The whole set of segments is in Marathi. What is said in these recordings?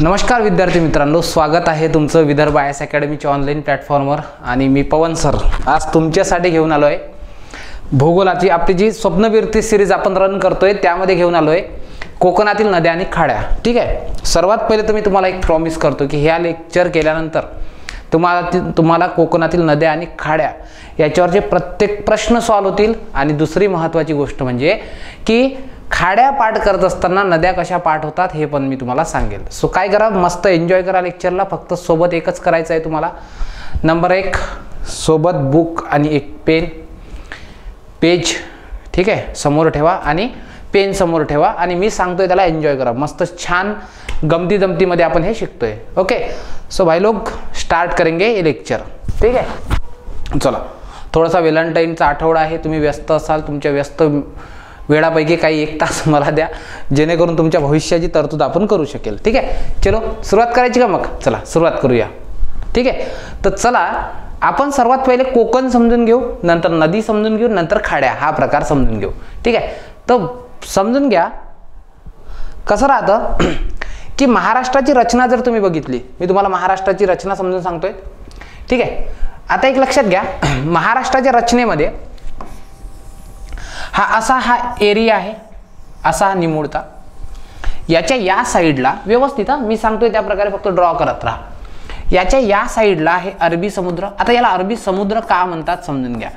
नमस्कार विद्यार्थी मित्रांनो स्वागत आहे तुमचं विदर्भ आय एस अकॅडमीच्या ऑनलाईन प्लॅटफॉर्मवर. आणि मी पवन सर आज तुमच्यासाठी घेऊन आलो आहे भूगोलाची आपली जी स्वप्नविरती सिरीज आपण रन करतोय त्यामध्ये घेऊन आलो आहे कोकणातील नद्या आणि खाड्या. ठीक आहे? सर्वात पहिले तर मी तुम्हाला एक प्रॉमिस करतो की ह्या लेक्चर केल्यानंतर तुम्हाला तुम्हाला कोकणातील नद्या आणि खाड्या याच्यावरचे प्रत्येक प्रश्न सॉल्व होतील. आणि दुसरी महत्त्वाची गोष्ट म्हणजे की खाड्या पाठ करत असताना नद्या कशा पाठ होतात हे पण मी तुम्हाला सांगेल. सो काय करा? मस्त एन्जॉय करा लेक्चरला फक्त सोबत एकच करायचं आहे तुम्हाला. नंबर एक सोबत बुक आणि एक पेन पेज ठीक आहे? समोर ठेवा आणि पेन समोर ठेवा आणि मी सांगतोय त्याला एन्जॉय करा. मस्त छान गमती जमतीमध्ये आपण हे शिकतोय. ओके सो भाई लोग स्टार्ट करेंगे हे लेक्चर ठीक आहे? चला. थोडासा व्हॅलेंटाईनचा आठवडा आहे. तुम्ही व्यस्त असाल. तुमच्या व्यस्त वेळापैकी काही एक तास मला द्या जेणेकरून तुमच्या भविष्याची तरतूद आपण करू शकेल. ठीक आहे? चलो सुरुवात करायची का मग? चला सुरुवात करूया. ठीक आहे? तर चला आपण सर्वात पहिले कोकण समजून घेऊ नंतर नदी समजून घेऊ नंतर खाड्या हा प्रकार समजून घेऊ. ठीक आहे? तर समजून घ्या. कसं राहतं? की महाराष्ट्राची रचना जर तुम्ही बघितली मी तुम्हाला महाराष्ट्राची रचना समजून सांगतोय. ठीक आहे? आता एक लक्षात घ्या. महाराष्ट्राच्या रचनेमध्ये हा असा हा एरिया आहे. असा हा निमुळता. याच्या या साईडला व्यवस्थित हा मी सांगतोय त्या प्रकारे फक्त ड्रॉ करत राहा. याच्या या साईडला आहे अरबी समुद्र आता याला अरबी समुद्र का म्हणतात समजून घ्या.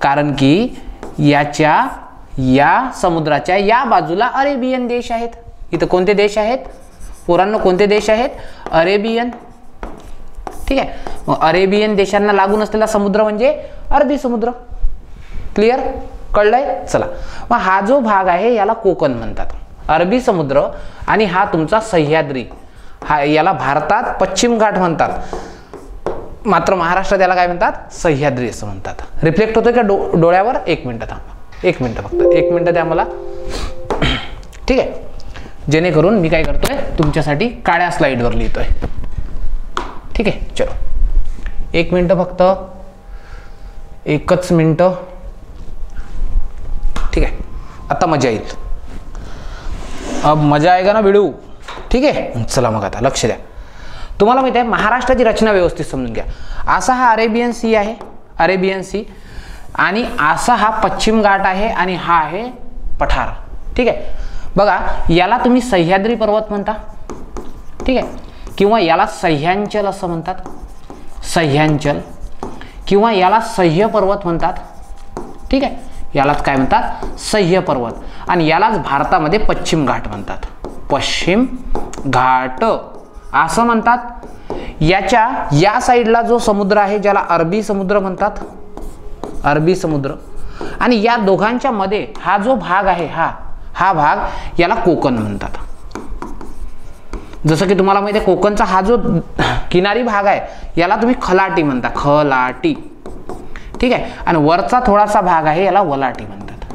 कारण की याच्या या समुद्राच्या या बाजूला अरेबियन देश आहेत. इथं कोणते देश आहेत? पोरांना कोणते देश आहेत? अरेबियन. ठीक आहे? अरेबियन देशांना लागून असलेला समुद्र म्हणजे अरबी समुद्र. क्लिअर कळलंय? चला. मग हा जो भाग आहे याला कोकण म्हणतात. अरबी समुद्र आणि हा तुमचा सह्याद्री. हा याला भारतात पश्चिम घाट म्हणतात. मात्र महाराष्ट्रात याला काय म्हणतात? सह्याद्री असं म्हणतात. रिफ्लेक्ट होतं का डो डोळ्यावर? एक मिनटं थांबा. एक मिनटं फक्त. एक मिनटं द्या मला. ठीक आहे. जेणेकरून मी काय करतोय? तुमच्यासाठी काळ्या स्लाईडवर लिहितोय. ठीक आहे? चलो. एक मिनटं फक्त. एकच मिनटं. ठीक आहे. आता मजा येईल. अब मजा का ना भिडू? ठीक आहे? चला मग आता लक्ष द्या. तुम्हाला माहिती आहे महाराष्ट्राची रचना व्यवस्थित समजून घ्या. असा हा अरेबियन सी आहे अरेबियन सी. आणि असा हा पश्चिम घाट आहे आणि हा आहे पठार. ठीक आहे? बघा याला तुम्ही सह्याद्री पर्वत म्हणता. ठीक आहे? किंवा याला सह्यांचल असं म्हणतात. सह्यांचल. किंवा याला सह्य पर्वत म्हणतात. ठीक आहे? यालाच काय म्हणतात? सह्य पर्वत. आणि यालाच भारतामध्ये पश्चिम घाट म्हणतात. पश्चिम घाट. असं म्हणतात. याच्या या साईडला जो समुद्र आहे ज्याला अरबी समुद्र म्हणतात. अरबी समुद्र. आणि या दोघांच्या मध्ये हा जो भाग आहे हा हा भाग याला कोकण म्हणतात. जसं की तुम्हाला माहिती आहे कोकणचा हा जो किनारी भाग आहे याला तुम्ही खलाटी म्हणता. खलाटी. ठीक आहे? आणि वरचा थोडासा भाग आहे याला वलाटी म्हणतात.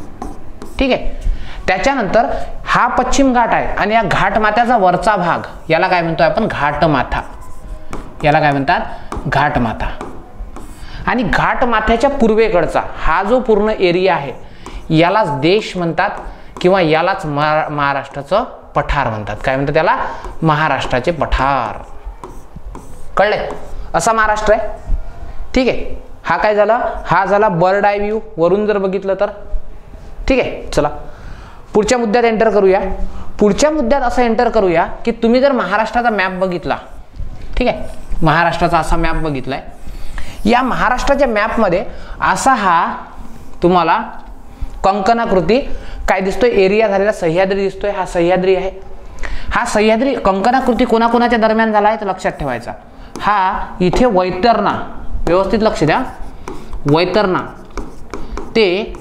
ठीक आहे? त्याच्यानंतर हा पश्चिम घाट आहे आणि या घाट माथ्याचा वरचा भाग याला काय म्हणतो आपण? घाटमाथा याला काय म्हणतात? घाटमाथा आणि घाटमाथ्याच्या पूर्वेकडचा हा जो पूर्ण एरिया आहे यालाच देश म्हणतात किंवा यालाच महा महाराष्ट्राचं पठार म्हणतात. काय म्हणतात त्याला? महाराष्ट्राचे पठार. कळले असा महाराष्ट्र आहे. ठीक आहे? हा काय झाला? हा झाला बर्ड आय व्ह्यू वरून जर बघितलं तर? ठीक आहे चला. पुढच्या मुद्द्यात एंटर करूया. पुढच्या मुद्द्यात असं एंटर करूया की तुम्ही जर महाराष्ट्राचा मॅप बघितला ठीक आहे महाराष्ट्राचा असा मॅप बघितलाय. या महाराष्ट्राच्या मॅपमध्ये असा हा तुम्हाला कंकणाकृती काय दिसतोय? एरिया झालेला सह्याद्री दिसतोय. हा सह्याद्री आहे. हा सह्याद्री कंकणाकृती कोणाकोणाच्या दरम्यान झाला आहे तर लक्षात ठेवायचा. हा इथे वैतरणा. व्यवस्थित लक्ष द्या. वैतरणा. ते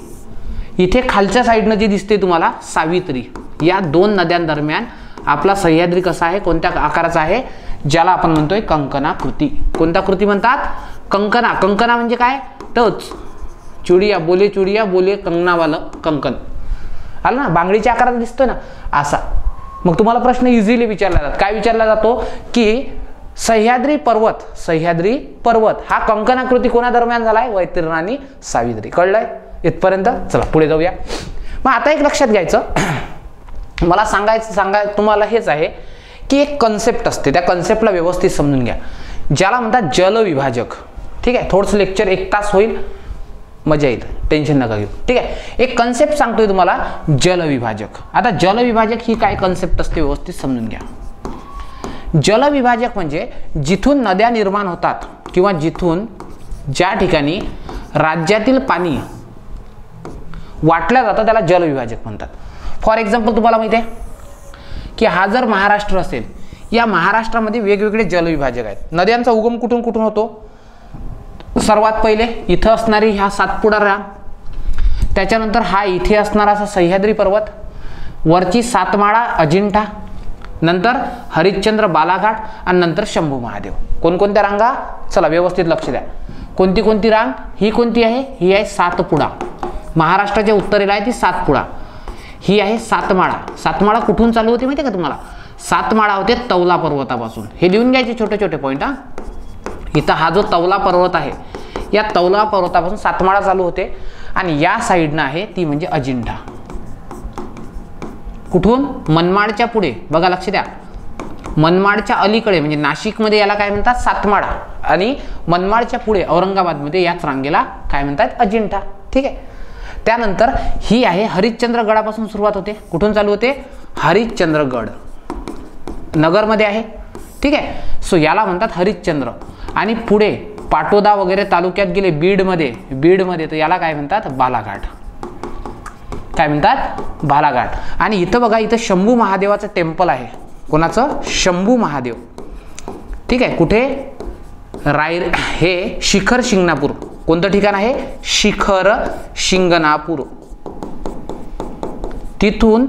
इथे खालच्या साईडनं जे दिसते तुम्हाला सावित्री. या दोन नद्यांदरम्यान आपला सह्याद्री कसा आहे कोणत्या आकाराचा आहे ज्याला आपण म्हणतोय कंकणाकृती कोणत्या कृती म्हणतात? कंकणा. कंकणा म्हणजे काय? टच. चुडिया बोले चुडिया बोले कंगनावालं कंकण. आलं ना? बांगडीच्या आकारात दिसतोय ना? असा. मग तुम्हाला प्रश्न इझिली विचारला जातात काय विचारला जातो? की सह्याद्री पर्वत सह्याद्री पर्वत. हा कंकणाकृती कोणादरम्यान झालाय? वैतरण आणि सावित्री. कळलंय? इथपर्यंत चला पुढे जाऊया. मग आता एक लक्षात घ्यायचं. मला सांगायचं सांगाय तुम्हाला हेच आहे की एक कन्सेप्ट असते. त्या कन्सेप्टला व्यवस्थित समजून घ्या. ज्याला म्हणतात जलविभाजक. ठीक आहे? थोडंसं लेक्चर एक तास होईल. मजा येईल. टेन्शन नका घेऊ. ठीक आहे? एक कन्सेप्ट सांगतोय तुम्हाला जलविभाजक. आता जलविभाजक ही काय कन्सेप्ट असते? व्यवस्थित समजून घ्या. जलविभाजक म्हणजे जिथून नद्या निर्माण होतात किंवा जिथून ज्या ठिकाणी राज्यातील पाणी वाटलं जातं त्याला जलविभाजक म्हणतात. फॉर एक्झाम्पल तुम्हाला माहिती आहे की हा जर महाराष्ट्र असेल या महाराष्ट्रामध्ये वेगवेगळे जलविभाजक आहेत. नद्यांचा उगम कुठून कुठून होतो? सर्वात पहिले इथं असणारी ह्या सातपुडा राम त्याच्यानंतर हा इथे असणारा असा सह्याद्री पर्वत वरची सातमाळा अजिंठा नंतर हरिश्चंद्र बालाघाट आणि नंतर शंभू महादेव. कोणकोणत्या रांगा? चला व्यवस्थित लक्ष द्या. कोणती कोणती रांग? ही कोणती आहे? ही आहे सातपुडा. महाराष्ट्राच्या उत्तरेला आहे ती सातपुडा. ही आहे सातमाळा. सातमाळा कुठून चालू होते माहिती आहे का तुम्हाला? सातमाळा होते तवला पर्वतापासून. हे लिहून घ्यायचे छोटे छोटे पॉईंट हा. इथं हा जो तवला पर्वत आहे या तवला पर्वतापासून सातमाळा चालू होते. आणि या साईडनं आहे ती म्हणजे अजिंठा. कुठून? मनमाडच्या पुढे. बघा लक्ष द्या. मनमाडच्या अलीकडे म्हणजे नाशिकमध्ये याला काय म्हणतात? सातमाडा. आणि मनमाडच्या पुढे औरंगाबादमध्ये याच रांगेला काय म्हणतात? अजिंठा. ठीक आहे? त्यानंतर ही आहे हरिश्चंद्रगडापासून सुरुवात होते. कुठून चालू होते? हरिश्चंद्रगड नगरमध्ये आहे. ठीक आहे? सो याला म्हणतात हरिश्चंद्र. आणि पुढे पाटोदा वगैरे तालुक्यात गेले बीडमध्ये. बीडमध्ये तर याला काय म्हणतात? बालाघाट. काय म्हणतात? बालाघाट. आणि इथं बघा इथं शंभू महादेवाचं टेम्पल आहे. कोणाचं? शंभू महादेव. ठीक आहे कुठे? राय हे शिखर शिंगणापूर. कोणतं ठिकाण आहे? शिखर शिंगणापूर. तिथून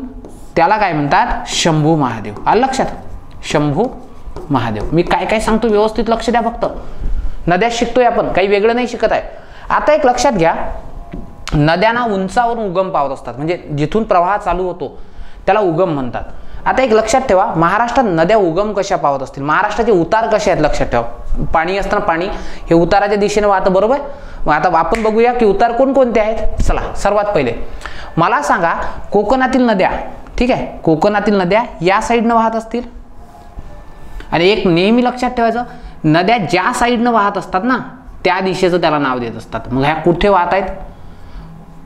त्याला काय म्हणतात? शंभू महादेव. आलं लक्षात? शंभू महादेव. मी काय काय सांगतो व्यवस्थित लक्ष द्या फक्त. नद्या शिकतोय आपण. काही वेगळं नाही शिकत आहे. आता एक लक्षात घ्या. नद्यांना उंचावरून उगम पावत असतात. म्हणजे जिथून प्रवाह चालू होतो त्याला उगम म्हणतात. आता एक लक्षात ठेवा महाराष्ट्रात नद्या उगम कशा पावत असतील? महाराष्ट्राचे उतार कसे आहेत लक्षात ठेवा. पाणी असताना पाणी हे उताराच्या दिशेने वाहतं बरोबर? मग आता आपण बघूया की उतार कोणकोणते आहेत? चला सर्वात पहिले. मला सांगा कोकणातील नद्या ठीक आहे? कोकणातील नद्या या साईडनं वाहत असतील? आणि एक नेहमी लक्षात ठेवायचं नद्या ज्या साईडनं वाहत असतात ना त्या दिशेचं त्याला नाव देत असतात. मग ह्या कुठे वाहत आहेत?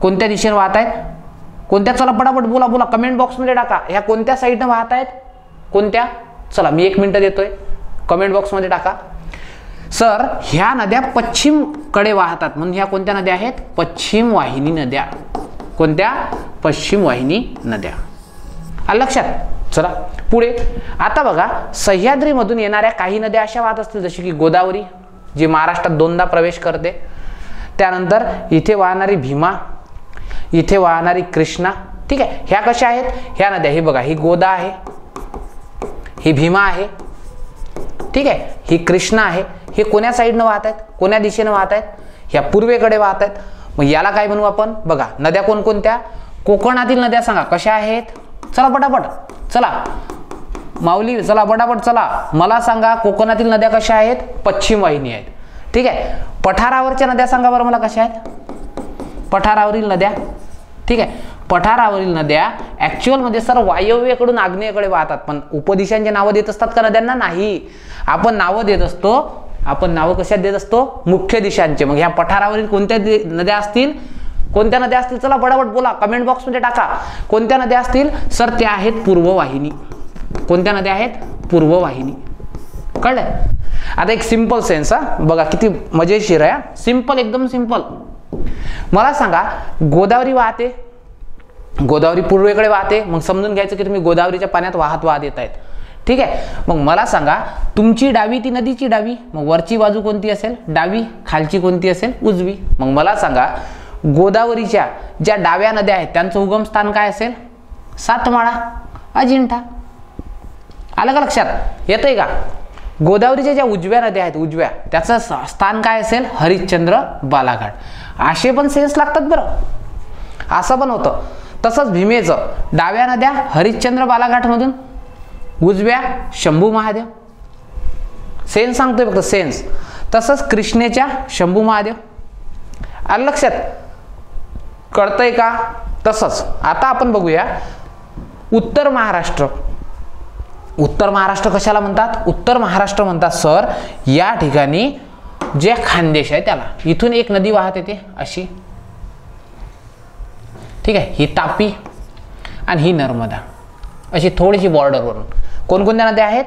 कोणत्या दिशेने वाहत आहेत? कोणत्या? चला पटापट बोला बोला. कमेंट बॉक्समध्ये टाका. ह्या कोणत्या साईडनं वाहत आहेत? कोणत्या? चला मी एक मिनटं देतोय. कमेंट बॉक्समध्ये टाका. सर ह्या नद्या पश्चिमकडे वाहतात. म्हणून ह्या कोणत्या नद्या आहेत? पश्चिम वाहिनी नद्या. कोणत्या? पश्चिम वाहिनी नद्या. आलं लक्षात? चला पुढे. आता बघा सह्याद्रीमधून येणाऱ्या काही नद्या अशा वाहत असतील जशी की गोदावरी जी महाराष्ट्रात दोनदा प्रवेश करते. त्यानंतर इथे वाहणारी भीमा इथे वाहणारी कृष्णा ठीक आहे? ह्या कशा आहेत? ह्या नद्या. ही बघा ही गोदा आहे ही भीमा आहे ठीक आहे? ही कृष्णा आहे. हे कोण्या साईडनं वाहत आहेत? कोण्या दिशेनं वाहत आहेत? ह्या पूर्वेकडे वाहत आहेत. मग याला काय म्हणू आपण? बघा नद्या कोणकोणत्या? कोकणातील नद्या सांगा कशा आहेत? चला पटापट चला. माऊली चला पटापट चला. मला सांगा कोकणातील नद्या कशा आहेत? पश्चिम वाहिनी आहेत. ठीक आहे? पठारावरच्या नद्या सांगा बरं मला कशा आहेत? पठारावरील नद्या. ठीक आहे? पठारावरील नद्या ॲक्च्युअलमध्ये सर वायव्येकडून आग्नेयकडे वाहतात. पण उपदिशांचे नावं देत असतात का नद्यांना? नाही. आपण नावं देत असतो. आपण नावं कशात देत असतो? मुख्य दिशांचे. मग ह्या पठारावरील कोणत्या नद्या असतील? कोणत्या नद्या असतील? चला बडाबट बोला. कमेंट बॉक्समध्ये टाका. कोणत्या नद्या असतील? सर त्या आहेत पूर्ववाहिनी. कोणत्या नद्या आहेत? पूर्ववाहिनी. कळलं? आता एक सिंपल सेन्स हा. बघा किती मजेशीर आहे सिंपल एकदम सिंपल मला सांगा गोदावरी वाहते? गोदावरी पूर्वेकडे वाहते? मग समजून घ्यायचं की तुम्ही गोदावरीच्या पाण्यात वाहत वाहत येत आहेत ठीक आहे? मग मला सांगा तुमची डावी ती नदीची डावी? मग वरची बाजू कोणती असेल? डावी. खालची कोणती असेल? उजवी. मग मला सांगा गोदावरीच्या ज्या डाव्या नद्या आहेत त्यांचं उगमस्थान काय असेल? सातमाळा. अजिंठा. आलं का लक्षात? येतंय का? गोदावरीच्या ज्या उजव्या नद्या आहेत उजव्या त्याचं स्थान काय असेल? हरिश्चंद्र बालाघाट. असे पण सेन्स लागतात बरं. असं पण होतं. तसंच भीमेचं डाव्या नद्या हरिश्चंद्र बालाघाटमधून उजव्या शंभू महादेव. सेन्स सांगतोय फक्त सेन्स. तसंच कृष्णेच्या शंभू महादेव. आलं लक्षात कळतंय का? तसंच. आता आपण बघूया उत्तर महाराष्ट्र. उत्तर महाराष्ट्र कशाला म्हणतात? उत्तर महाराष्ट्र म्हणतात सर या ठिकाणी जे खानदेश आहे त्याला. इथून एक नदी वाहत येते अशी. ठीक आहे? ही तापी आणि ही नर्मदा. अशी थोडीशी बॉर्डरवरून कोणकोणत्या नद्या आहेत?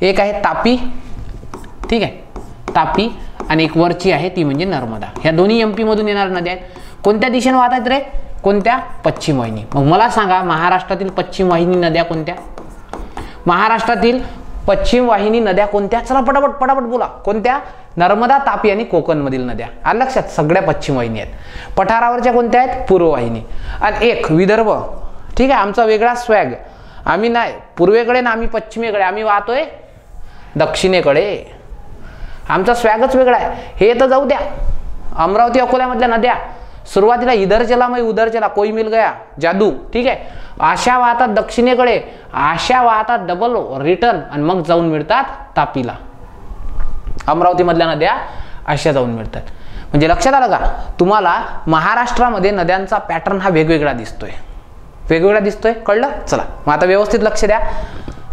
एक आहे तापी. ठीक आहे? तापी आणि एक वरची आहे ती म्हणजे नर्मदा. ह्या दोन्ही एम पीमधून येणाऱ्या नद्या आहेत. कोणत्या दिशेने वाहत आहेत रे? कोणत्या? पश्चिम वाहिनी. मग मला सांगा महाराष्ट्रातील पश्चिम वाहिनी नद्या कोणत्या? महाराष्ट्रातील पश्चिम वाहिनी नद्या कोणत्या? चला पटापट पटापट बोला. कोणत्या? नर्मदा तापी आणि कोकणमधील नद्या. आणि लक्षात. सगळ्या पश्चिम वाहिनी आहेत. पठारावरच्या कोणत्या आहेत? पूर्व वाहिनी. आणि एक विदर्भ. ठीक आहे आमचा वेगळा स्वॅग आम्ही नाही. पूर्वेकडे ना आम्ही पश्चिमेकडे. आम्ही वाहतोय दक्षिणेकडे. आमचा स्वॅगच वेगळा आहे. हे तर जाऊ द्या. अमरावती अकोल्यामधल्या नद्या. सुरुवातीला इधर चला मग उधर चला कोई मिल गया? जादू. ठीक आहे? आशा वाहतात दक्षिणेकडे. आशा वाहतात डबल रिटर्न आणि मग जाऊन मिळतात तापीला. अमरावतीमधल्या नद्या अशा जाऊन मिळतात. म्हणजे लक्षात आलं का? तुम्हाला महाराष्ट्रामध्ये नद्यांचा पॅटर्न हा वेगवेगळा दिसतोय. वेगवेगळा दिसतोय? कळलं? चला. मग आता व्यवस्थित लक्ष द्या.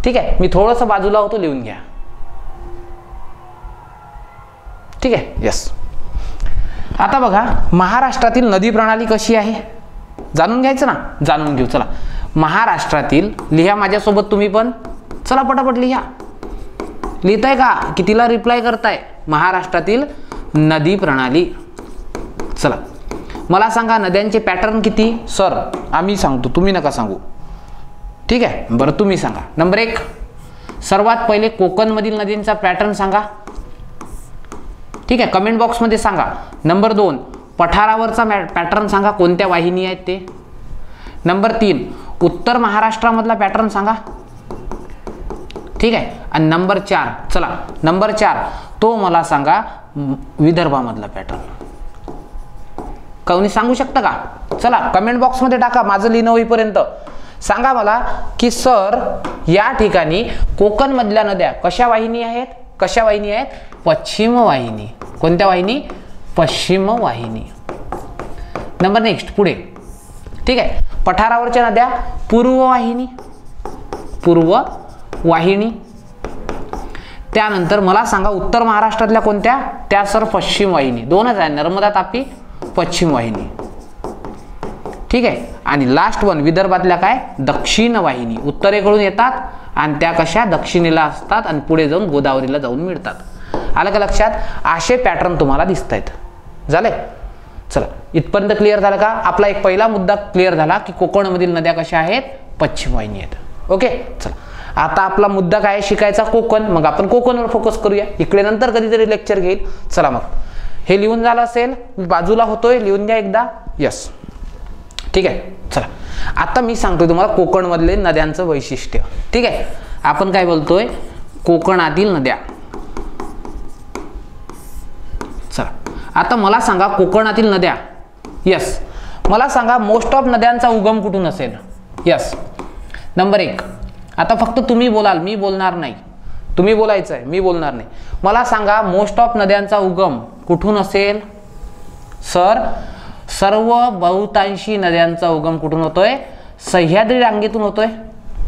ठीक आहे? मी थोडंसं बाजूला होतो लिहून घ्या. ठीक आहे? यस आता बघा महाराष्ट्रातील नदी प्रणाली कशी आहे? जाणून घ्यायचं ना? जाणून घेऊ चला. महाराष्ट्रातील लिहा माझ्यासोबत तुम्ही पण. चला पटापट लिहा. लिहिताय का? कितीला रिप्लाय करताय? महाराष्ट्रातील नदी प्रणाली. चला. मला सांगा नद्यांचे पॅटर्न किती? सर आम्ही सांगतो तुम्ही नका सांगू. ठीक आहे? बरं तुम्ही सांगा. नंबर एक. सर्वात पहिले कोकणमधील नदींचा पॅटर्न सांगा. ठीक आहे कमेंट बॉक्समध्ये सांगा. नंबर दोन पठारावरचा मॅ पॅटर्न सांगा कोणत्या वाहिनी आहेत ते? नंबर तीन उत्तर महाराष्ट्रामधला पॅटर्न सांगा. ठीक आहे आणि नंबर चार चला नंबर चार तो मला सांगा विदर्भामधला पॅटर्न कोणी सांगू शकता का? चला कमेंट बॉक्समध्ये टाका माझं लिहिणं होईपर्यंत. सांगा मला की सर या ठिकाणी कोकणमधल्या नद्या कशा वाहिनी आहेत? कशा वाहिनी आहेत? पश्चिम वाहिनी. कोणत्या वाहिनी? पश्चिम वाहिनी. नंबर नेक्स्ट पुढे. ठीक आहे. पठारावरच्या नद्या पूर्व वाहिनी. पूर्व वाहिनी. त्यानंतर मला सांगा उत्तर महाराष्ट्रातल्या कोणत्या? त्या सर पश्चिम वाहिनी. दोनच आहे नर्मदा तापी पश्चिम वाहिनी. ठीक आहे? आणि लास्ट वन विदर्भातल्या काय? दक्षिण वाहिनी. उत्तरेकडून येतात आणि त्या कशा? दक्षिणेला असतात आणि पुढे जाऊन गोदावरीला जाऊन मिळतात. आलं का लक्षात? असे पॅटर्न तुम्हाला दिसत आहेत झाले चला. इथपर्यंत क्लिअर झालं का? आपला एक पहिला मुद्दा क्लिअर झाला की कोकणमधील नद्या कशा आहेत? पश्चिम वाहिनी आहेत. ओके? चला. आता आपला मुद्दा काय शिकायचा? कोकण. मग आपण कोकणवर फोकस करूया. इकडे नंतर कधीतरी लेक्चर घेईल. चला मग. हे लिहून झालं असेल. बाजूला होतोय. लिहून द्या एकदा. यस ठीक आहे? चला. आता मी सांगतो तुम्हाला कोकणमधले नद्यांचं वैशिष्ट्य. ठीक आहे? आपण काय बोलतोय? कोकणातील नद्या. चला. आता मला सांगा कोकणातील नद्या. यस मला सांगा मोस्ट ऑफ नद्यांचा उगम कुठून असेल? यस नंबर एक. आता फक्त तुम्ही बोलाल मी बोलणार नाही. तुम्ही बोलायचं आहे मी बोलणार नाही. मला सांगा मोस्ट ऑफ नद्यांचा उगम कुठून असेल? सर सर्व बहुतांशी नद्यांचा उगम कुठून होतोय? सह्याद्री रांगेतून होतोय.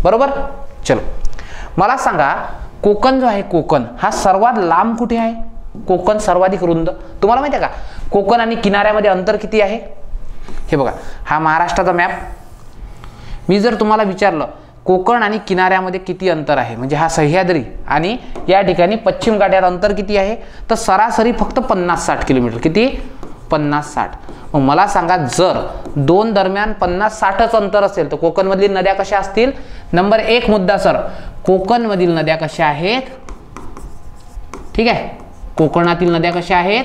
बरोबर? चलो. मला सांगा कोकण जो आहे कोकण हा सर्वात लांब कुठे आहे? कोकण सर्वाधिक रुंद. तुम्हाला माहिती आहे का? कोकण आणि किनाऱ्यामध्ये अंतर किती आहे? हे बघा. हा महाराष्ट्राचा मॅप मी जर तुम्हाला विचारलं कोकण आणि किनाऱ्यामध्ये किती अंतर आहे? म्हणजे हा सह्याद्री आणि या ठिकाणी पश्चिम घाटात अंतर किती आहे? तर सरासरी फक्त पन्नास साठ किलोमीटर. किती? पन्नास साठ. मग मला सांगा जर दोन दरम्यान पन्नास साठच अंतर असेल तर कोकणमधील नद्या कशा असतील? नंबर एक मुद्दा सर. कोकणमधील नद्या कशा आहेत? ठीक आहे. कोकणातील नद्या कशा आहेत?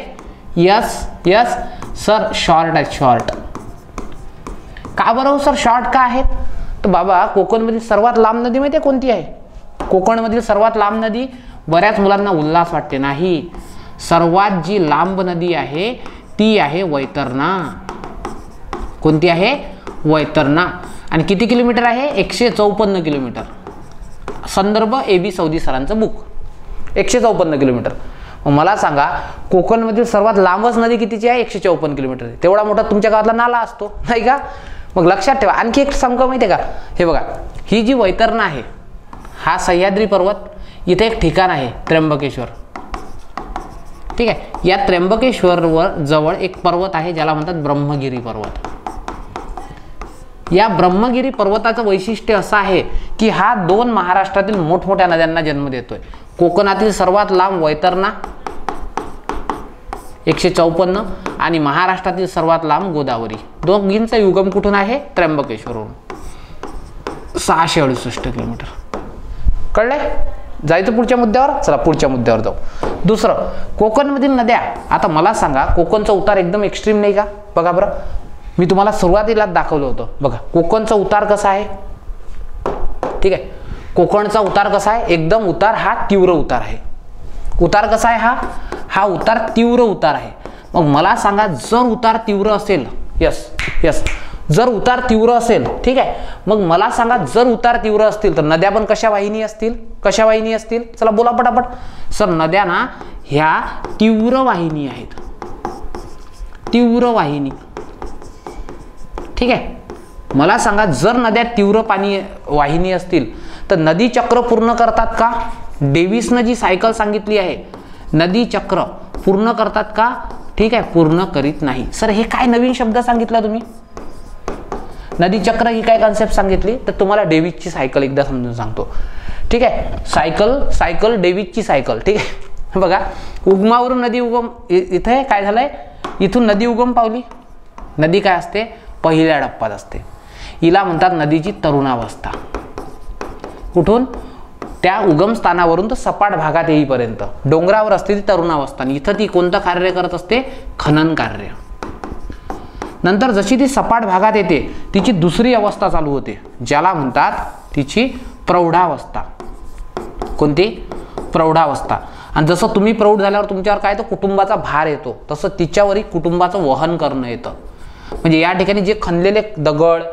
यस यस सर शॉर्ट आहेत शॉर्ट का बरं हो, सर शॉर्ट का आहेत? तर बाबा कोकणमधील सर्वात लांब नदी माहिती आहे कोणती आहे? कोकणमधील सर्वात लांब नदी बऱ्याच मुलांना उल्हास वाटते नाही? सर्वात जी लांब नदी आहे ती आहे वैतरणा? कोणती आहे? वैतरणा. आणि किती किलोमीटर आहे? एकशे चौपन्न किलोमीटर. संदर्भ ए बी सौदी सरांचं बुक एकशे चौपन्न किलोमीटर. मला सांगा कोकणमधील सर्वात लांबच नदी कितीची आहे? एकशे चौपन्न किलोमीटर. तेवढा मोठा तुमच्या गावातला नाला असतो नाही का? मग लक्षात ठेवा. आणखी एक सांगू माहिती आहे का? हे बघा ही जी वैतरणा आहे हा सह्याद्री पर्वत इथे एक ठिकाण आहे त्र्यंबकेश्वर. ठीक आहे. या त्र्यंबकेश्वरवर जवळ एक पर्वत आहे ज्याला म्हणतात ब्रह्मगिरी पर्वत. या ब्रह्मगिरी पर्वताचं वैशिष्ट्य असं आहे की हा दोन महाराष्ट्रातील मोठमोठ्या नद्यांना जन्म देतोय. कोकणातील सर्वात लांब वैतरणा एकशे चौपन्न आणि महाराष्ट्रातील सर्वात लांब गोदावरी. दोघींचा युगम कुठून आहे? त्र्यंबकेश्वरवरून सहाशे अडुसष्ट किलोमीटर. कळलंय? जायचं पुढच्या मुद्द्यावर? चला पुढच्या मुद्द्यावर जाऊ. दुसरं कोकणमधील नद्या. आता मला सांगा कोकणचा उतार एकदम एक्स्ट्रीम नाही का? बघा बरं. मी तुम्हाला सुरुवातीलाच दाखवलं होतं. बघा कोकणचा उतार कसा आहे? ठीक आहे. कोकणचा उतार कसा आहे? एकदम उतार हा तीव्र उतार आहे. उतार कसा आहे हा? हा उतार तीव्र उतार आहे. मग मला सांगा जर उतार तीव्र असेल यस यस जर उतार तीव्र असेल ठीक आहे. मग मला सांगा जर उतार तीव्र असतील तर नद्या पण कशा वाहिनी असतील? कशा वाहिनी असतील? चला बोला पटापट. सर नद्या ना ह्या तीव्र वाहिनी आहेत. तीव्र वाहिनी. ठीक आहे. मला सांगा जर नद्या तीव्र पाणी वाहिनी असतील तर नदी चक्र पूर्ण करतात का? डेव्हिसनं जी सायकल सांगितली आहे नदी चक्र पूर्ण करतात का? ठीक आहे पूर्ण करीत नाही. सर हे काय नवीन शब्द सांगितला तुम्ही? नदीचक्र ही काय कन्सेप्ट सांगितली? तर तुम्हाला डेव्हिजची सायकल एकदा समजून सांगतो. ठीक आहे? सायकल सायकल डेव्हिजची सायकल ठीक आहे? बघा उगमावरून नदी उगम इथे काय झालंय? इथून नदी उगम पावली. नदी काय असते? पहिल्या टप्प्यात असते. हिला म्हणतात नदीची तरुणावस्था. कुठून? त्या उगमस्थानावरून तर सपाट भागात येईपर्यंत. डोंगरावर असते ती तरुणावस्था. आणि इथं ती कोणतं कार्य करत असते? खनन कार्य. नंतर जशी ती सपाट भागात येते तिची दुसरी अवस्था चालू होते ज्याला म्हणतात तिची प्रौढावस्था. कोणती? प्रौढावस्था. आणि जसं तुम्ही प्रौढ झाल्यावर तुमच्यावर काय तर कुटुंबाचा भार येतो. तसं तिच्यावरही कुटुंबाचं वहन करणं येतं. म्हणजे या ठिकाणी जे खणलेले दगड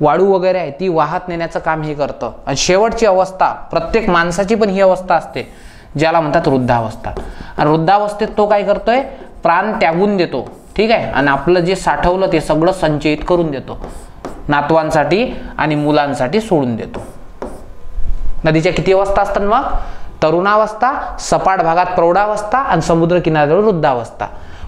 वाळू वगैरे आहे ती वाहत नेण्याचं काम हे करतं. आणि शेवटची अवस्था प्रत्येक माणसाची पण ही अवस्था असते ज्याला म्हणतात वृद्धावस्था. आणि वृद्धावस्थेत तो काय करतोय? प्राण त्यागून देतो. ठीक आहे? आणि आपलं जे साठवलं ते सगळं संचयित करून देतो. नातवांसाठी आणि मुलांसाठी सोडून देतो. नदीच्या किती अवस्था असतात मग? तरुणावस्था सपाट भागात प्रौढावस्था आणि समुद्र किनाऱ्यावर वृद्धावस्था.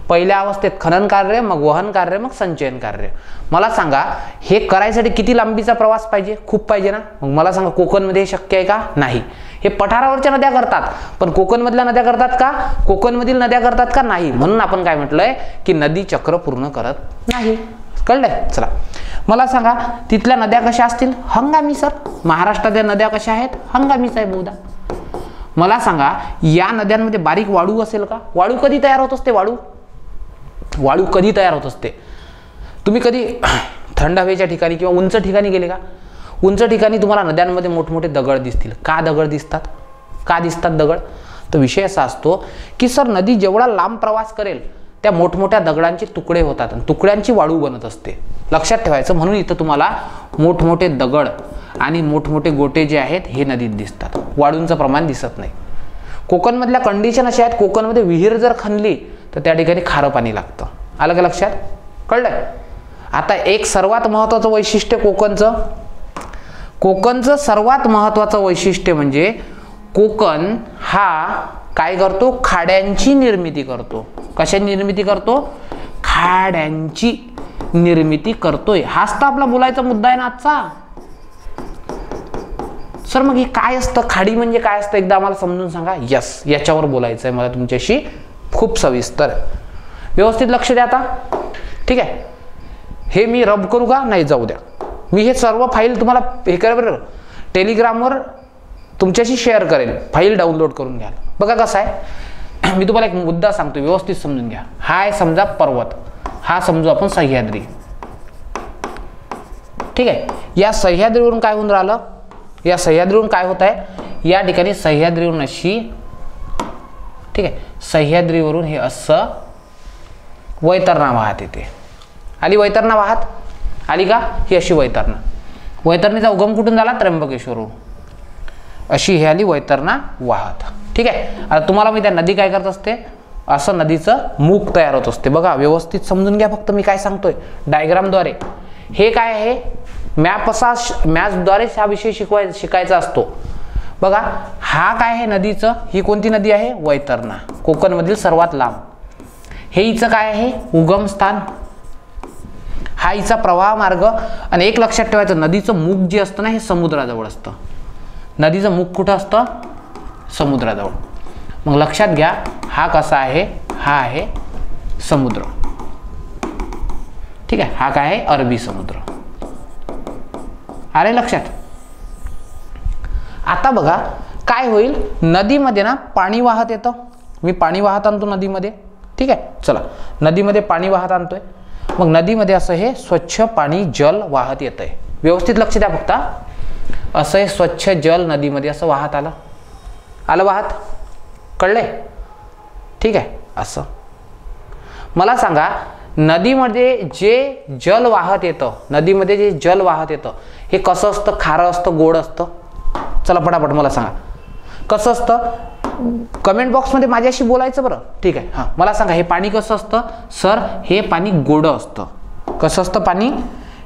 पहिल्या अवस्थेत खनन कार्य मग वहन कार्य मग संचयन कार्य. मला सांगा हे करायसाठी किती लांबीचा प्रवास पाहिजे? खूप पाहिजे ना? मग मला सांगा कोकणमध्ये हे शक्य आहे का? नाही. हे पठारावरच्या नद्या करतात. पण कोकणमधल्या नद्या करतात का? कोकणमधील नद्या करतात का? नाही. म्हणून आपण काय म्हटलंय की नदी चक्र पूर्ण करत नाही. कळलंय? चला. मला सांगा तिथल्या नद्या कशा असतील? हंगामी सर. महाराष्ट्रातल्या नद्या कशा आहेत? हंगामीच आहे बहुधा. मला सांगा या नद्यांमध्ये बारीक वाळू असेल का? वाळू कधी तयार होत असते वाळू? वाळू कधी तयार होत असते? तुम्ही कधी थंड हवेच्या ठिकाणी किंवा उंच ठिकाणी गेले का? उंच ठिकाणी तुम्हाला नद्यांमध्ये मोठमोठे दगड दिसतील. का दगड दिसतात? का दिसतात दगड? तर विषय असा असतो की सर नदी जेवढा लांब प्रवास करेल त्या मोठमोठ्या दगडांचे तुकडे होतात आणि तुकड्यांची वाळू बनत असते. लक्षात ठेवायचं म्हणून इथं तुम्हाला मोठमोठे दगड आणि मोठमोठे गोटे जे आहेत हे नदीत दिसतात. वाळूंचं प्रमाण दिसत नाही. कोकणमधल्या कंडिशन अशा आहेत कोकणमध्ये विहीर जर खणली तर त्या ठिकाणी खारं पाणी लागतं. आलं का लक्षात? कळलं? आता एक सर्वात महत्त्वाचं वैशिष्ट्य कोकणचं कोकणचं सर्वात महत्त्वाचं वैशिष्ट्य म्हणजे कोकण हा काय करतो? खाड्यांची निर्मिती करतो. कशा निर्मिती करतो? खाड्यांची निर्मिती करतोय. हाच तर आपला बोलायचा मुद्दा आहे ना आजचा. सर मग हे काय असतं? खाडी म्हणजे काय असतं? एकदा आम्हाला समजून सांगा. यस याच्यावर बोलायचं आहे मला तुमच्याशी. खूप सविस्तर व्यवस्थित लक्ष द्या आता. ठीक आहे. हे मी रब करू का? नाही जाऊ द्या. मी हे सर्व फाईल तुम्हाला हे करा बरं. टेलिग्रामवर तुमच्याशी शेअर करेल. फाईल डाउनलोड करून घ्याल. बघा कसं आहे. मी तुम्हाला एक मुद्दा सांगतो व्यवस्थित समजून घ्या. हा आहे समजा पर्वत. हा समजू आपण सह्याद्री. ठीक आहे. या सह्याद्रीवरून काय होऊन राहिलं? या सह्याद्रीवरून काय होत आहे? या ठिकाणी सह्याद्रीवरून अशी ठीक आहे. सह्याद्रीवरून हे असं वैतरणा वाहत येते. आली वैतरणा वाहत? आली का? ही अशी वैतरणा. वैतरणीचा उगम कुठून झाला? त्र्यंबकेश्वरून अशी ही आली वैतरणा वाहत. ठीक आहे? आता तुम्हाला मी त्या नदी काय करत असते? असं नदीचं मूग तयार होत असते. बघा व्यवस्थित समजून घ्या फक्त मी काय सांगतोय. डायग्रामद्वारे. हे काय आहे? मॅप असा मॅथ्सद्वारेच हा विषय शिकवाय शिकायचा असतो. बघा हा काय आहे नदीचं? ही कोणती नदी आहे? वैतरणा. कोकणमधील सर्वात लांब. हे हिचं काय आहे? उगम स्थान. हा हिचा प्रवाह मार्ग आणि एक लक्षात ठेवायचं नदीचं मुख जे असतं ना हे समुद्राजवळ असतं. नदीचं मुख कुठं असतं? समुद्राजवळ. मग लक्षात घ्या हा कसा आहे? हा आहे समुद्र. ठीक आहे हा काय आहे? अरबी समुद्र. अरे लक्षात? आता बघा काय होईल? नदीमध्ये ना पाणी वाहत येतं. मी पाणी वाहत आणतो नदीमध्ये. ठीक आहे चला. नदीमध्ये पाणी वाहत आणतोय. मग नदीमध्ये असं हे स्वच्छ पाणी जल वाहत येत आहे व्यवस्थित लक्ष द्या फक्त असं हे स्वच्छ जल नदीमध्ये असं वाहत आलं. आलं वाहत? कळले ठीक आहे असं. मला सांगा नदीमध्ये जे जल वाहत येतं नदीमध्ये जे जल वाहत येतं हे कसं असतं? खारं असतं? गोड असतं? चला पटापट मला सांगा. कसं असतं? कमेंट बॉक्समध्ये माझ्याशी बोलायचं बरं. ठीक आहे. हां. मला सांगा हे पाणी कसं असतं? सर हे पाणी गोडं असतं. कसं असतं पाणी?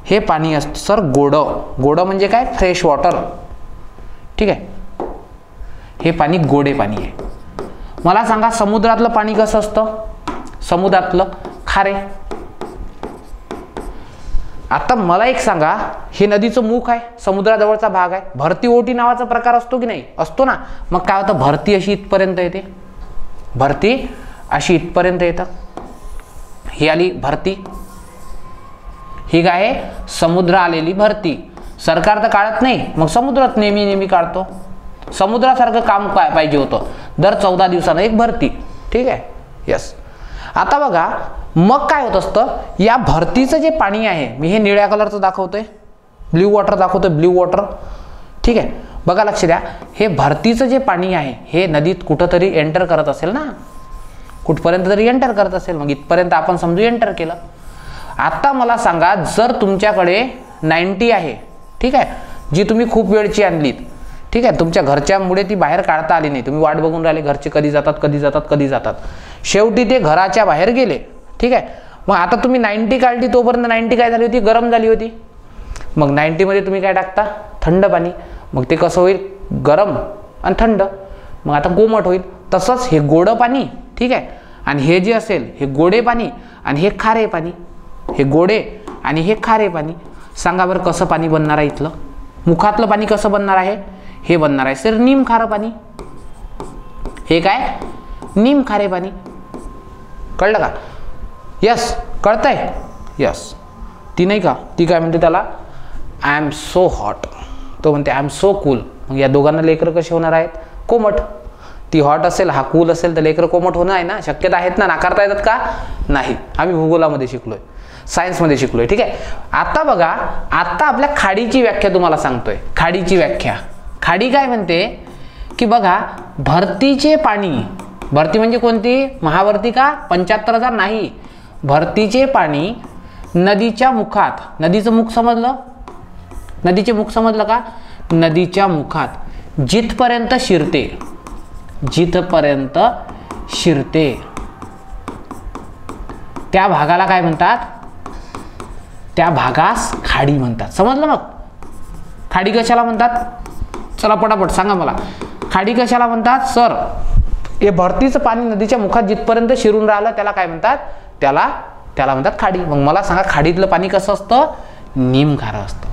हे पाणी असतं. सर गोडं. गोडं म्हणजे काय? Fresh water. ठीक आहे? हे पाणी गोडे पाणी आहे. मला सांगा समुद्रातलं पाणी कसं असतं? समुद्रातलं खारे. आता मला एक सांगा हे नदीचं मुख आहे समुद्राजवळचा भाग आहे भरती ओटी नावाचा प्रकार असतो की नाही? असतो ना. मग काय होतं? भरती अशी इथपर्यंत येते. भरती अशी इथपर्यंत येतं. ही आली भरती. ही काय? आहे समुद्र आलेली भरती. सरकार तर काढत नाही. मग समुद्रात नेहमी नेहमी काढतो. समुद्रासारखं काम पाय पाहिजे होतं? दर चौदा दिवसानं एक भरती. ठीक आहे? यस आता बघा मग काय होत असतं? या भरतीचं जे पाणी आहे मी हे निळ्या कलरचं दाखवतोय. ब्ल्यू वॉटर दाखवतोय ब्ल्यू वॉटर ठीक आहे? बघा लक्ष द्या. हे भरतीचं जे पाणी आहे हे नदीत कुठंतरी एंटर करत असेल ना? कुठपर्यंत तरी एंटर करत असेल? मग इथपर्यंत आपण समजू एंटर केलं. आत्ता मला सांगा जर तुमच्याकडे नाईन्टी आहे ठीक आहे? जी तुम्ही खूप वेळची आणलीत. ठीक आहे? तुमच्या घरच्यामुळे ती बाहेर काढता आली नाही. तुम्ही वाट बघून राहिले घरचे कधी जातात कधी जातात कधी जातात. शेवटी ते घराच्या बाहेर गेले. ठीक आहे? मग आता तुम्ही नाईन्टी काढली तोपर्यंत नाईन्टी काय झाली होती? गरम झाली होती. मग नाईन्टीमध्ये तुम्ही काय टाकता? थंड पाणी. मग ते कसं होईल? गरम आणि थंड. मग आता कोमट होईल. तसंच हे गोडं पाणी ठीक आहे? आणि हे जे असेल हे गोडे पाणी आणि हे खारे पाणी. हे गोडे आणि हे खारे पाणी. सांगा बरं कसं पाणी बनणार आहे इथलं? मुखातलं पाणी कसं बनणार आहे? हे बनणार आहे. सर निम खारं पाणी. हे काय? निम खारे पाणी. कळलं का? यस कळतंय? यस ती नाही का? ती काय म्हणते त्याला आय एम सो हॉट तो म्हणते आय एम सो कूल मग या दोघांना लेकरं कसे होणार आहेत? कोमट. ती हॉट असेल हा कूल असेल तर लेकरं कोमट होणं आहे ना? शक्यता आहेत ना? नाकारता येतात का? नाही. आम्ही भूगोलामध्ये शिकलोय. सायन्समध्ये शिकलोय ठीक आहे? आता बघा आता आपल्या खाडीची व्याख्या तुम्हाला सांगतोय. खाडीची व्याख्या. खाडी काय म्हणते? की बघा भरतीचे पाणी. भरती म्हणजे कोणती? महाभरती का? पंच्याहत्तर हजार नाही. भरतीचे पाणी नदीच्या मुखात नदीचं मुख समजलं? नदीचे मुख समजलं का? नदीच्या मुखात. जिथपर्यंत शिरते जिथपर्यंत शिरते. त्या भागाला काय म्हणतात? त्या भागास खाडी म्हणतात. समजलं मग? खाडी कशाला म्हणतात? चला पटापट सांगा मला. खाडी कशाला म्हणतात? सर हे भरतीचं पाणी नदीच्या मुखात जिथपर्यंत शिरून राहिलं त्याला काय म्हणतात? त्याला त्याला म्हणतात खाडी. मग मला सांगा खाडीतलं पाणी कसं असतं? निम खारं असतं.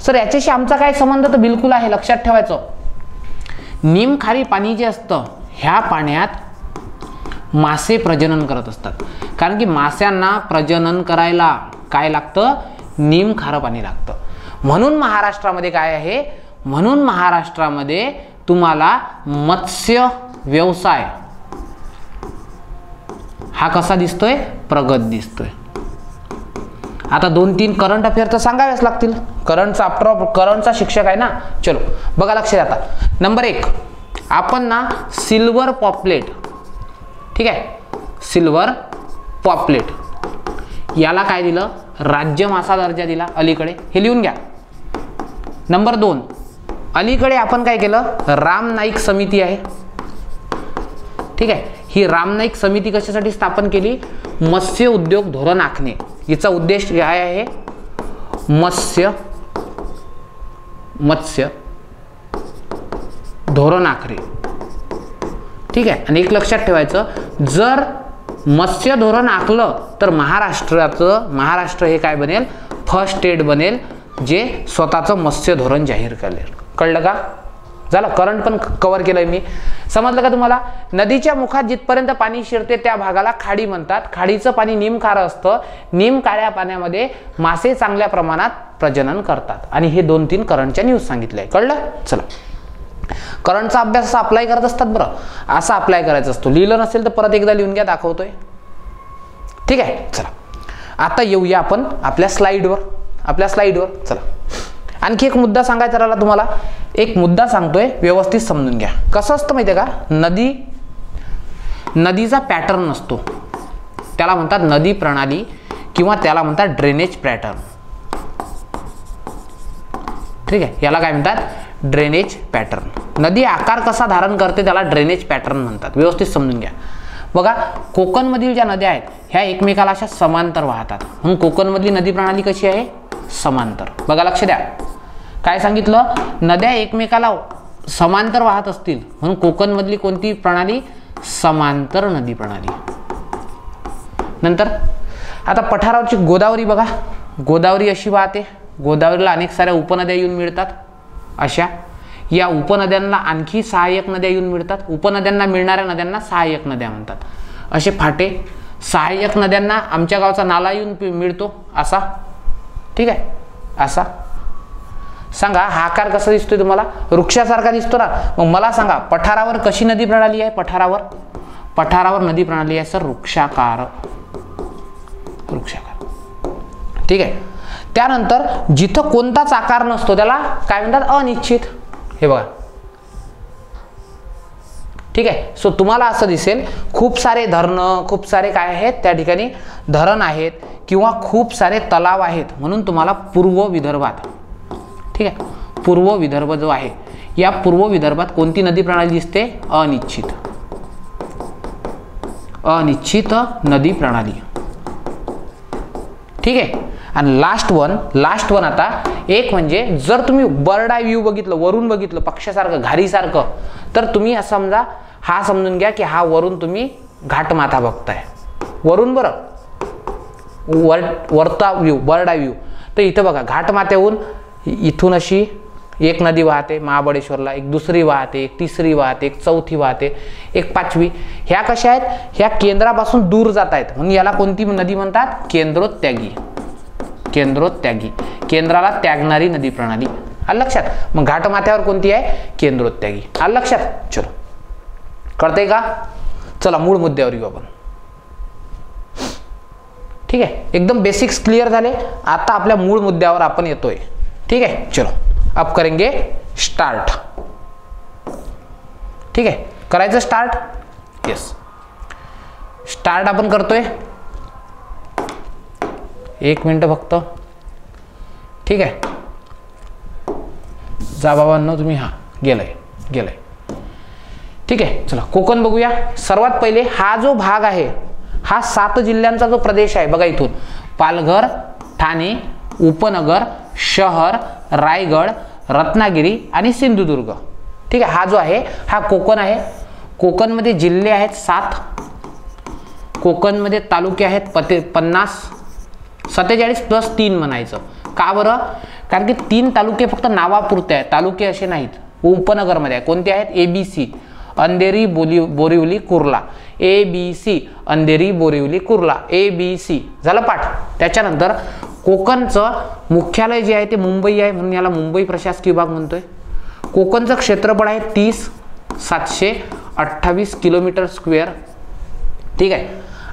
सर याच्याशी आमचा काय संबंध तर बिलकुल आहे लक्षात ठेवायचं. निमखारी पाणी जे असतं ह्या पाण्यात मासे प्रजनन करत असतात. कारण की माश्यांना प्रजनन करायला काय लागतं? निम खारं पाणी लागतं. म्हणून महाराष्ट्रामध्ये काय आहे? म्हणून महाराष्ट्रामध्ये तुम्हाला मत्स्य व्यवसाय हा कसा दिसतोय? प्रगत दिसतोय. आता दोन तीन करंट अफेअर तर सांगावेच लागतील. करंटचा आफ्टर करंटचा शिक्षक आहे ना? चलो बघा लक्ष द्या आता. नंबर एक आपण ना सिल्वर पॉपलेट ठीक आहे? सिल्वर पॉपलेट याला काय दिलं? राज्य मासा दर्जा दिला. अलीकडे. हे लिहून घ्या. नंबर दोन अलीकडे आपण काय केलं? राम नाईक समिती आहे. ठीक आहे? ही रामनाईक समिती कशासाठी स्थापन केली? मत्स्य उद्योग धोरण आखणे. हिचा उद्देश काय आहे? मत्स्य मत्स्य धोरण आखणे. ठीक आहे? आणि एक लक्षात ठेवायचं जर मत्स्य धोरण आखलं तर महाराष्ट्राचं महाराष्ट्र हे काय बनेल? फर्स्ट स्टेट बनेल जे स्वतःचं मत्स्य धोरण जाहीर करेल. कळलं का? झालं करंट पण कव्हर केलंय मी. समजलं का तुम्हाला? नदीच्या मुखात जिथपर्यंत पाणी शिरते त्या भागाला खाडी म्हणतात. खाडीचं पाणी निमखारं असतं. निमकाऱ्या पाण्यामध्ये मासे चांगल्या प्रमाणात प्रजनन करतात. आणि हे दोन तीन करंटच्या न्यूज सांगितलंय. कळलं? चला. करंटचा अभ्यास असा अप्लाय करत असतात बरं. असा अप्लाय करायचा असतो. लिहिलं नसेल तर परत एकदा लिहून घ्या दाखवतोय. ठीक आहे? चला. आता येऊया आपण आपल्या स्लाईडवर आपल्या स्लाईडवर चला. आणखी एक मुद्दा सांगायचा राहिला तुम्हाला. एक मुद्दा सांगतोय व्यवस्थित समजून घ्या. कसं असतं माहिती आहे का? नदी नदीचा पॅटर्न असतो त्याला म्हणतात नदी प्रणाली किंवा त्याला म्हणतात ड्रेनेज पॅटर्न. ठीक आहे? याला काय म्हणतात? Drainage pattern. नदी आकार कसा धारण करते त्याला ड्रेनेज पॅटर्न म्हणतात. व्यवस्थित समजून घ्या. बघा कोकणमधील ज्या नद्या आहेत ह्या एकमेकाला अशा समांतर वाहतात. म्हणून कोकणमधली नदी प्रणाली कशी आहे? समांतर. बघा लक्ष द्या. काय सांगितलं? नद्या एकमेकाला समांतर वाहत असतील. म्हणून कोकणमधली कोणती प्रणाली? समांतर नदी प्रणाली. नंतर आता पठारावरची गोदावरी बघा. गोदावरी अशी वाहते. गोदावरीला अनेक साऱ्या उपनद्या येऊन मिळतात. अशा. या उपनद्यांना आणखी सहाय्यक नद्या येऊन मिळतात. उपनद्यांना मिळणाऱ्या नद्यांना सहाय्यक नद्या म्हणतात. असे फाटे. सहाय्यक नद्यांना आमच्या गावचा नाला येऊन पि- मिळतो. असा. ठीक आहे? असा. सांगा हा आकार कसा दिसतोय तुम्हाला? वृक्षासारखा दिसतो ना. मग मला सांगा पठारावर कशी नदी प्रणाली आहे? पठारावर? पठारावर नदी प्रणाली आहे सर. वृक्षाकार. वृक्षाकार. ठीक आहे? त्यानंतर जिथं कोणताच आकार नसतो त्याला काय म्हणतात? अनिश्चित. हे बघा. ठीक आहे? सो तुम्हाला असं दिसेल खूप सारे धरणं खूप सारे काय आहेत? त्या ठिकाणी धरण आहेत किंवा खूप सारे तलाव आहेत. म्हणून तुम्हाला पूर्व विदर्भात ठीक आहे? पूर्व विदर्भ जो आहे या पूर्व विदर्भात कोणती नदी प्रणाली दिसते? अनिश्चित. अनिश्चित नदी प्रणाली. ठीक आहे? आणि लास्ट वन लास्ट वन आता एक म्हणजे जर तुम्ही बर्ड आय व्ह्यू बघितलं वरून बघितलं पक्षासारखं घारीसारखं तर तुम्ही असं समजा हा समजून घ्या की हा वरून तुम्ही घाटमाथा बघताय. वरून बरं. वर वरता व्ह्यू बर्ड आय व्ह्यू तर इथं बघा घाटमाथ्याहून इथून अशी एक नदी वाहते महाबळेश्वरला. एक दुसरी वाहते एक तिसरी वाहते एक चौथी वाहते एक पाचवी. ह्या कशा आहेत? ह्या केंद्रापासून दूर जात आहेत. म्हणून याला कोणती नदी म्हणतात? केंद्रोत्यागी. केंद्रोत्यागी. केंद्राला त्यागणारी नदी प्रणाली. आलं लक्षात? मग घाटमाथ्यावर कोणती आहे? केंद्रोत्यागी. आलं लक्षात? चलो. कळतंय का? चला मूळ मुद्द्यावर येऊ आपण. ठीक आहे? एकदम बेसिक्स क्लिअर झाले. आता आपल्या मूळ मुद्द्यावर आपण येतोय. ठीक आहे चलो अब करेंगे स्टार्ट ठीक आहे करायचं स्टार्ट येस स्टार्ट आपण करतोय. एक मिनटं फक्त. ठीक आहे जा बाबांनो तुम्ही हा गेलंय गेलंय. ठीक आहे चला कोकण बघूया. सर्वात पहिले हा जो भाग आहे हा सात जिल्ह्यांचा जो प्रदेश आहे बघा इथून. पालघर ठाणे उपनगर शहर रायगड रत्नागिरी आणि सिंधुदुर्ग. ठीक आहे हा जो आहे हा कोकण आहे. कोकणमध्ये जिल्हे आहेत सात. कोकणमध्ये तालुके आहेत पते पन्नास. सत्तेचाळीस प्लस तीन म्हणायचं. का बरं? कारण की तीन तालुके फक्त नावापुरते आहेत. तालुके असे नाहीत. उपनगरमध्ये आहे कोणते आहेत? ए बी सी अंधेरी बोली Borivali Kurla. A B C Andheri Borivali Kurla. A B C झालं पाठ. त्याच्यानंतर कोकणचं मुख्यालय जे आहे ते मुंबई आहे म्हणून याला मुंबई प्रशासकीय विभाग म्हणतोय. कोकणचं क्षेत्रफळ आहे तीस सातशे अठ्ठावीस किलोमीटर स्क्वेअर. ठीक आहे?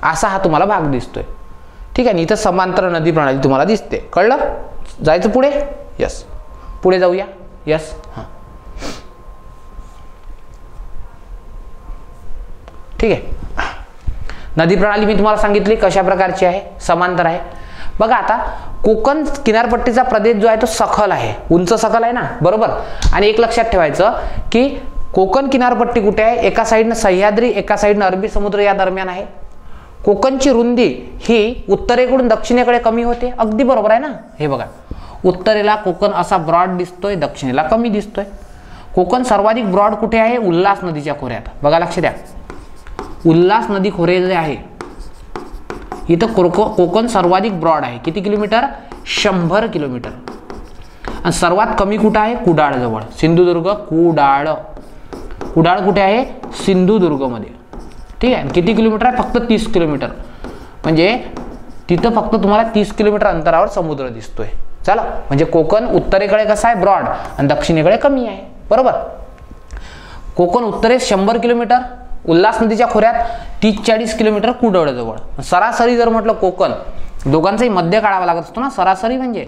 असा हा तुम्हाला भाग दिसतोय. ठीक आहे? आणि इथं समांतर नदी प्रणाली तुम्हाला दिसते. कळलं? जायचं पुढे? यस पुढे जाऊया. यस हां. ठीक आहे? नदी प्रणाली मी तुम्हाला सांगितली कशा प्रकारची आहे? समांतर आहे. बघा आता कोकण किनारपट्टीचा प्रदेश जो आहे तो सखल आहे. उंच सखल आहे ना? बरोबर? आणि एक लक्षात ठेवायचं की कोकण किनारपट्टी कुठे आहे? एका साईडनं सह्याद्री एका साईडनं अरबी समुद्र या दरम्यान आहे. कोकणची रुंदी ही उत्तरेकडून दक्षिणेकडे कमी होते. अगदी बरोबर आहे ना? हे बघा. उत्तरेला कोकण असा ब्रॉड दिसतोय दक्षिणेला कमी दिसतोय. कोकण सर्वाधिक ब्रॉड कुठे आहे? उल्हास नदीच्या खोऱ्यात. बघा लक्ष द्या. उल्हास नदी खोरे जे आहे इथं कोको कोकण सर्वाधिक ब्रॉड आहे. किती किलोमीटर? शंभर किलोमीटर. आणि सर्वात कमी कुठं आहे? कुडाळजवळ. सिंधुदुर्ग कुडाळ. कुडाळ कुठे आहे? सिंधुदुर्गमध्ये. ठीक आहे? किती किलोमीटर आहे? फक्त तीस किलोमीटर. म्हणजे तिथं फक्त तुम्हाला तीस किलोमीटर अंतरावर समुद्र दिसतोय. चला. म्हणजे कोकण उत्तरेकडे कसं आहे? ब्रॉड आणि दक्षिणेकडे कमी आहे. बरोबर? कोकण उत्तरेस शंभर किलोमीटर. उल्हास नदीच्या खोऱ्यात तीस चाळीस किलोमीटर कुडवळजवळ सरासरी जर म्हटलं कोकण दोघांचाही मध्य काढावा लागत असतो ना सरासरी म्हणजे?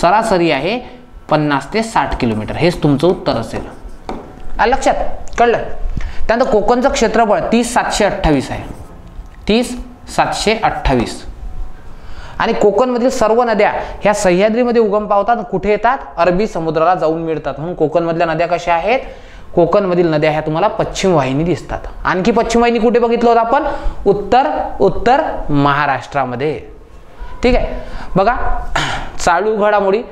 सरासरी आहे पन्नास ते साठ किलोमीटर. हेच तुमचं उत्तर असेल. लक्षात? कळलं? त्यानंतर कोकणचं क्षेत्रफळ तीस सातशे अठ्ठावीस आहे. तीस सातशे अठ्ठावीस. आणि कोकणमधील सर्व नद्या ह्या सह्याद्रीमध्ये उगम पावतात कुठे येतात? अरबी समुद्राला जाऊन मिळतात. म्हणून कोकणमधल्या नद्या कशा आहेत? कोकणमधील नद्या ह्या तुम्हाला पश्चिम वाहिनी दिसतात. आणखी पश्चिम वाहिनी कुठे बघितलं होतं आपण? उत्तर उत्तर महाराष्ट्रामध्ये. ठीक आहे? बघा चालू घडामोडी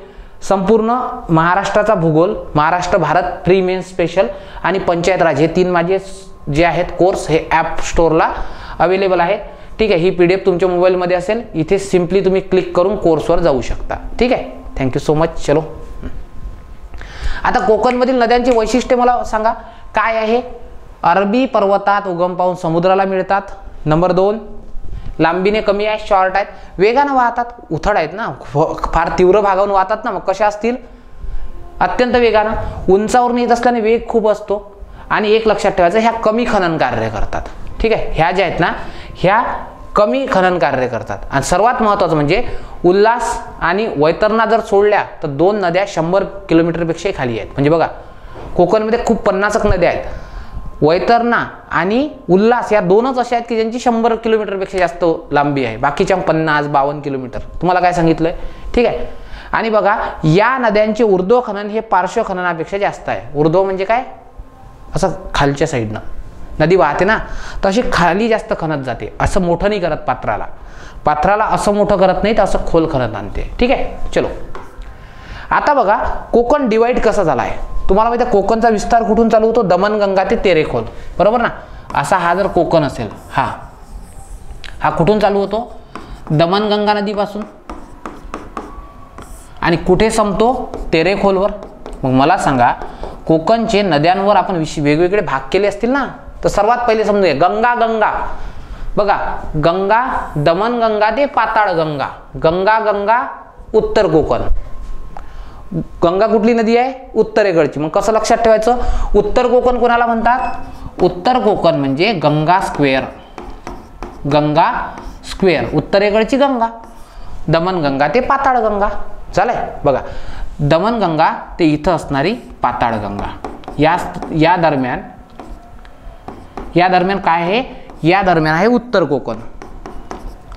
संपूर्ण महाराष्ट्राचा भूगोल Maharashtra Bharat pre main special आणि पंचायत राज हे तीन माझे जे आहेत कोर्स हे ॲप स्टोअरला अवेलेबल आहे. ठीक आहे? ही पी डी एफ तुमच्या मोबाईलमध्ये असेल. इथे सिम्पली तुम्ही क्लिक करून कोर्सवर जाऊ शकता. ठीक आहे? थँक्यू सो मच चलो. आता कोकणमधील नद्यांची वैशिष्ट्ये मला सांगा. काय आहे? अरबी पर्वतात उगम पाहून समुद्राला मिळतात. नंबर दोन लांबीने कमी आहे शॉर्ट आहेत. वेगानं वाहतात उथळ आहेत ना. फार तीव्र भागावून वाहतात ना. मग कशा असतील? अत्यंत वेगानं. उंचावरून येत असल्याने वेग खूप असतो. आणि एक लक्षात ठेवायचं ह्या कमी खनन कार्य करतात. ठीक आहे? ह्या ज्या आहेत ना ह्या कमी खनन कार्य करतात. आणि सर्वात महत्त्वाचं म्हणजे उल्हास आणि वैतरणा जर सोडल्या तर दोन नद्या शंभर किलोमीटरपेक्षाही खाली आहेत. म्हणजे बघा कोकणमध्ये खूप पन्नासक नद्या आहेत. वैतरणा आणि उल्हास या दोनच अशा आहेत की ज्यांची शंभर किलोमीटरपेक्षा जास्त लांबी आहे. बाकीच्या पन्नास बावन्न किलोमीटर. तुम्हाला काय सांगितलंय? ठीक आहे. आणि बघा या नद्यांचे ऊर्ध्व खनन हे पार्श्व खननापेक्षा जास्त आहे. ऊर्ध्व म्हणजे काय? असं खालच्या साईडनं. नदी वाहते ना तशी खाली जास्त खणत जाते. असं मोठं नाही करत पात्राला. पात्राला असं मोठं करत नाही तर असं खोल खणत आणते. ठीक आहे? चलो. आता बघा कोकण डिवाइड कसा झाला आहे तुम्हाला माहिती आहे कोकणचा विस्तार कुठून चालू होतो? दमनगंगा ते तेरेखोल. बरोबर ना? असा हा जर कोकण असेल हा. हा कुठून चालू होतो? दमनगंगा नदीपासून. आणि कुठे संपतो? तेरेखोलवर. मग मला सांगा कोकणचे नद्यांवर आपण विश वेगवेगळे भाग केले असतील ना? तर सर्वात पहिले समजूया गंगा गंगा. बघा गंगा दमन गंगा ते पाताळ गंगा. गंगा गंगा उत्तर कोकण. गंगा कुठली नदी आहे? उत्तरेकडची. मग कसं लक्षात ठेवायचं? उत्तर कोकण कोणाला म्हणतात? उत्तर कोकण म्हणजे गंगा स्क्वेअर. गंगा स्क्वेअर. उत्तरेकडची गंगा. दमन गंगा ते पाताळ गंगा. झालंय? बघा. दमन गंगा ते इथं असणारी पाताळ गंगा. या या दरम्यान या दरम्यान काय आहे? या दरम्यान आहे उत्तर कोकण.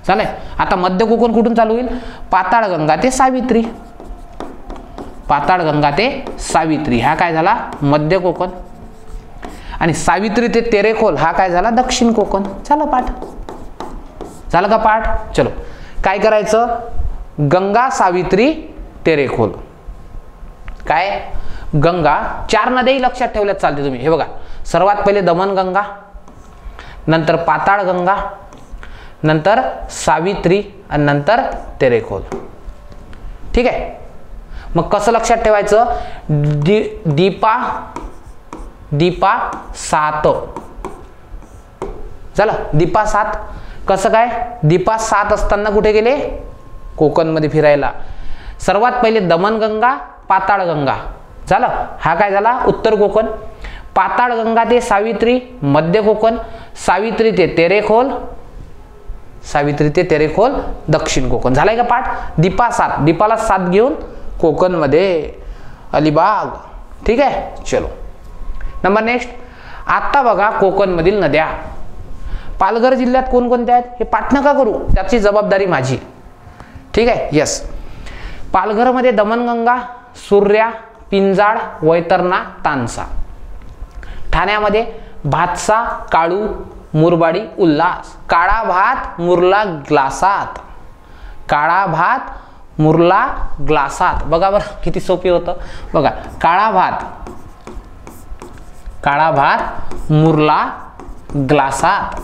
चालेल? आता मध्य कोकण कुठून चालू होईल? पाताळ गंगा ते सावित्री. पाताळ गंगा ते सावित्री. हा काय झाला? मध्य कोकण. आणि सावित्री ते तेरेखोल हा काय झाला? दक्षिण कोकण. झालं पाठ. झालं का पाठ? चलो. काय करायचं? गंगा सावित्री तेरेखोल. काय? गंगा. चार नद्याही लक्षात ठेवल्यात चालते तुम्ही. हे बघा. सर्वात पहिले दमन गंगा. नंतर पाताळगंगा नंतर सावित्री आणि नंतर तेरेखोल. ठीक आहे? मग कसं लक्षात ठेवायचं? दी दीपा दीपा सात. झालं? दीपा सात. कसं काय? दीपा सात असताना कुठे गेले? कोकणमध्ये फिरायला. सर्वात पहिले दमनगंगा पाताळगंगा झालं? हा काय झाला? उत्तर कोकण. पाताळगंगा ते सावित्री मध्य कोकण. सावित्री ते तेरेखोल सावित्री ते तेरेखोल दक्षिण कोकण. झालाय का पाठ? दीपा सात. दीपाला सात घेऊन कोकणमध्ये अलिबाग. ठीक आहे? चलो. नंबर नेक्स्ट आत्ता बघा कोकणमधील नद्या. पालघर जिल्ह्यात कोणकोणत्या आहेत? हे पाठ नका करू. त्याची जबाबदारी माझी. ठीक आहे? यस पालघरमध्ये दमनगंगा सूर्या पिंजाळ वैतरणा तानसा. ठाण्यामध्ये भातसा काळू मुरबाडी उल्हास. काळा भात मुरला ग्लासात. काळा भात मुरला ग्लासात. बघा बरं किती सोपी होतं. बघा काळा भात. काळा भात मुरला ग्लासात.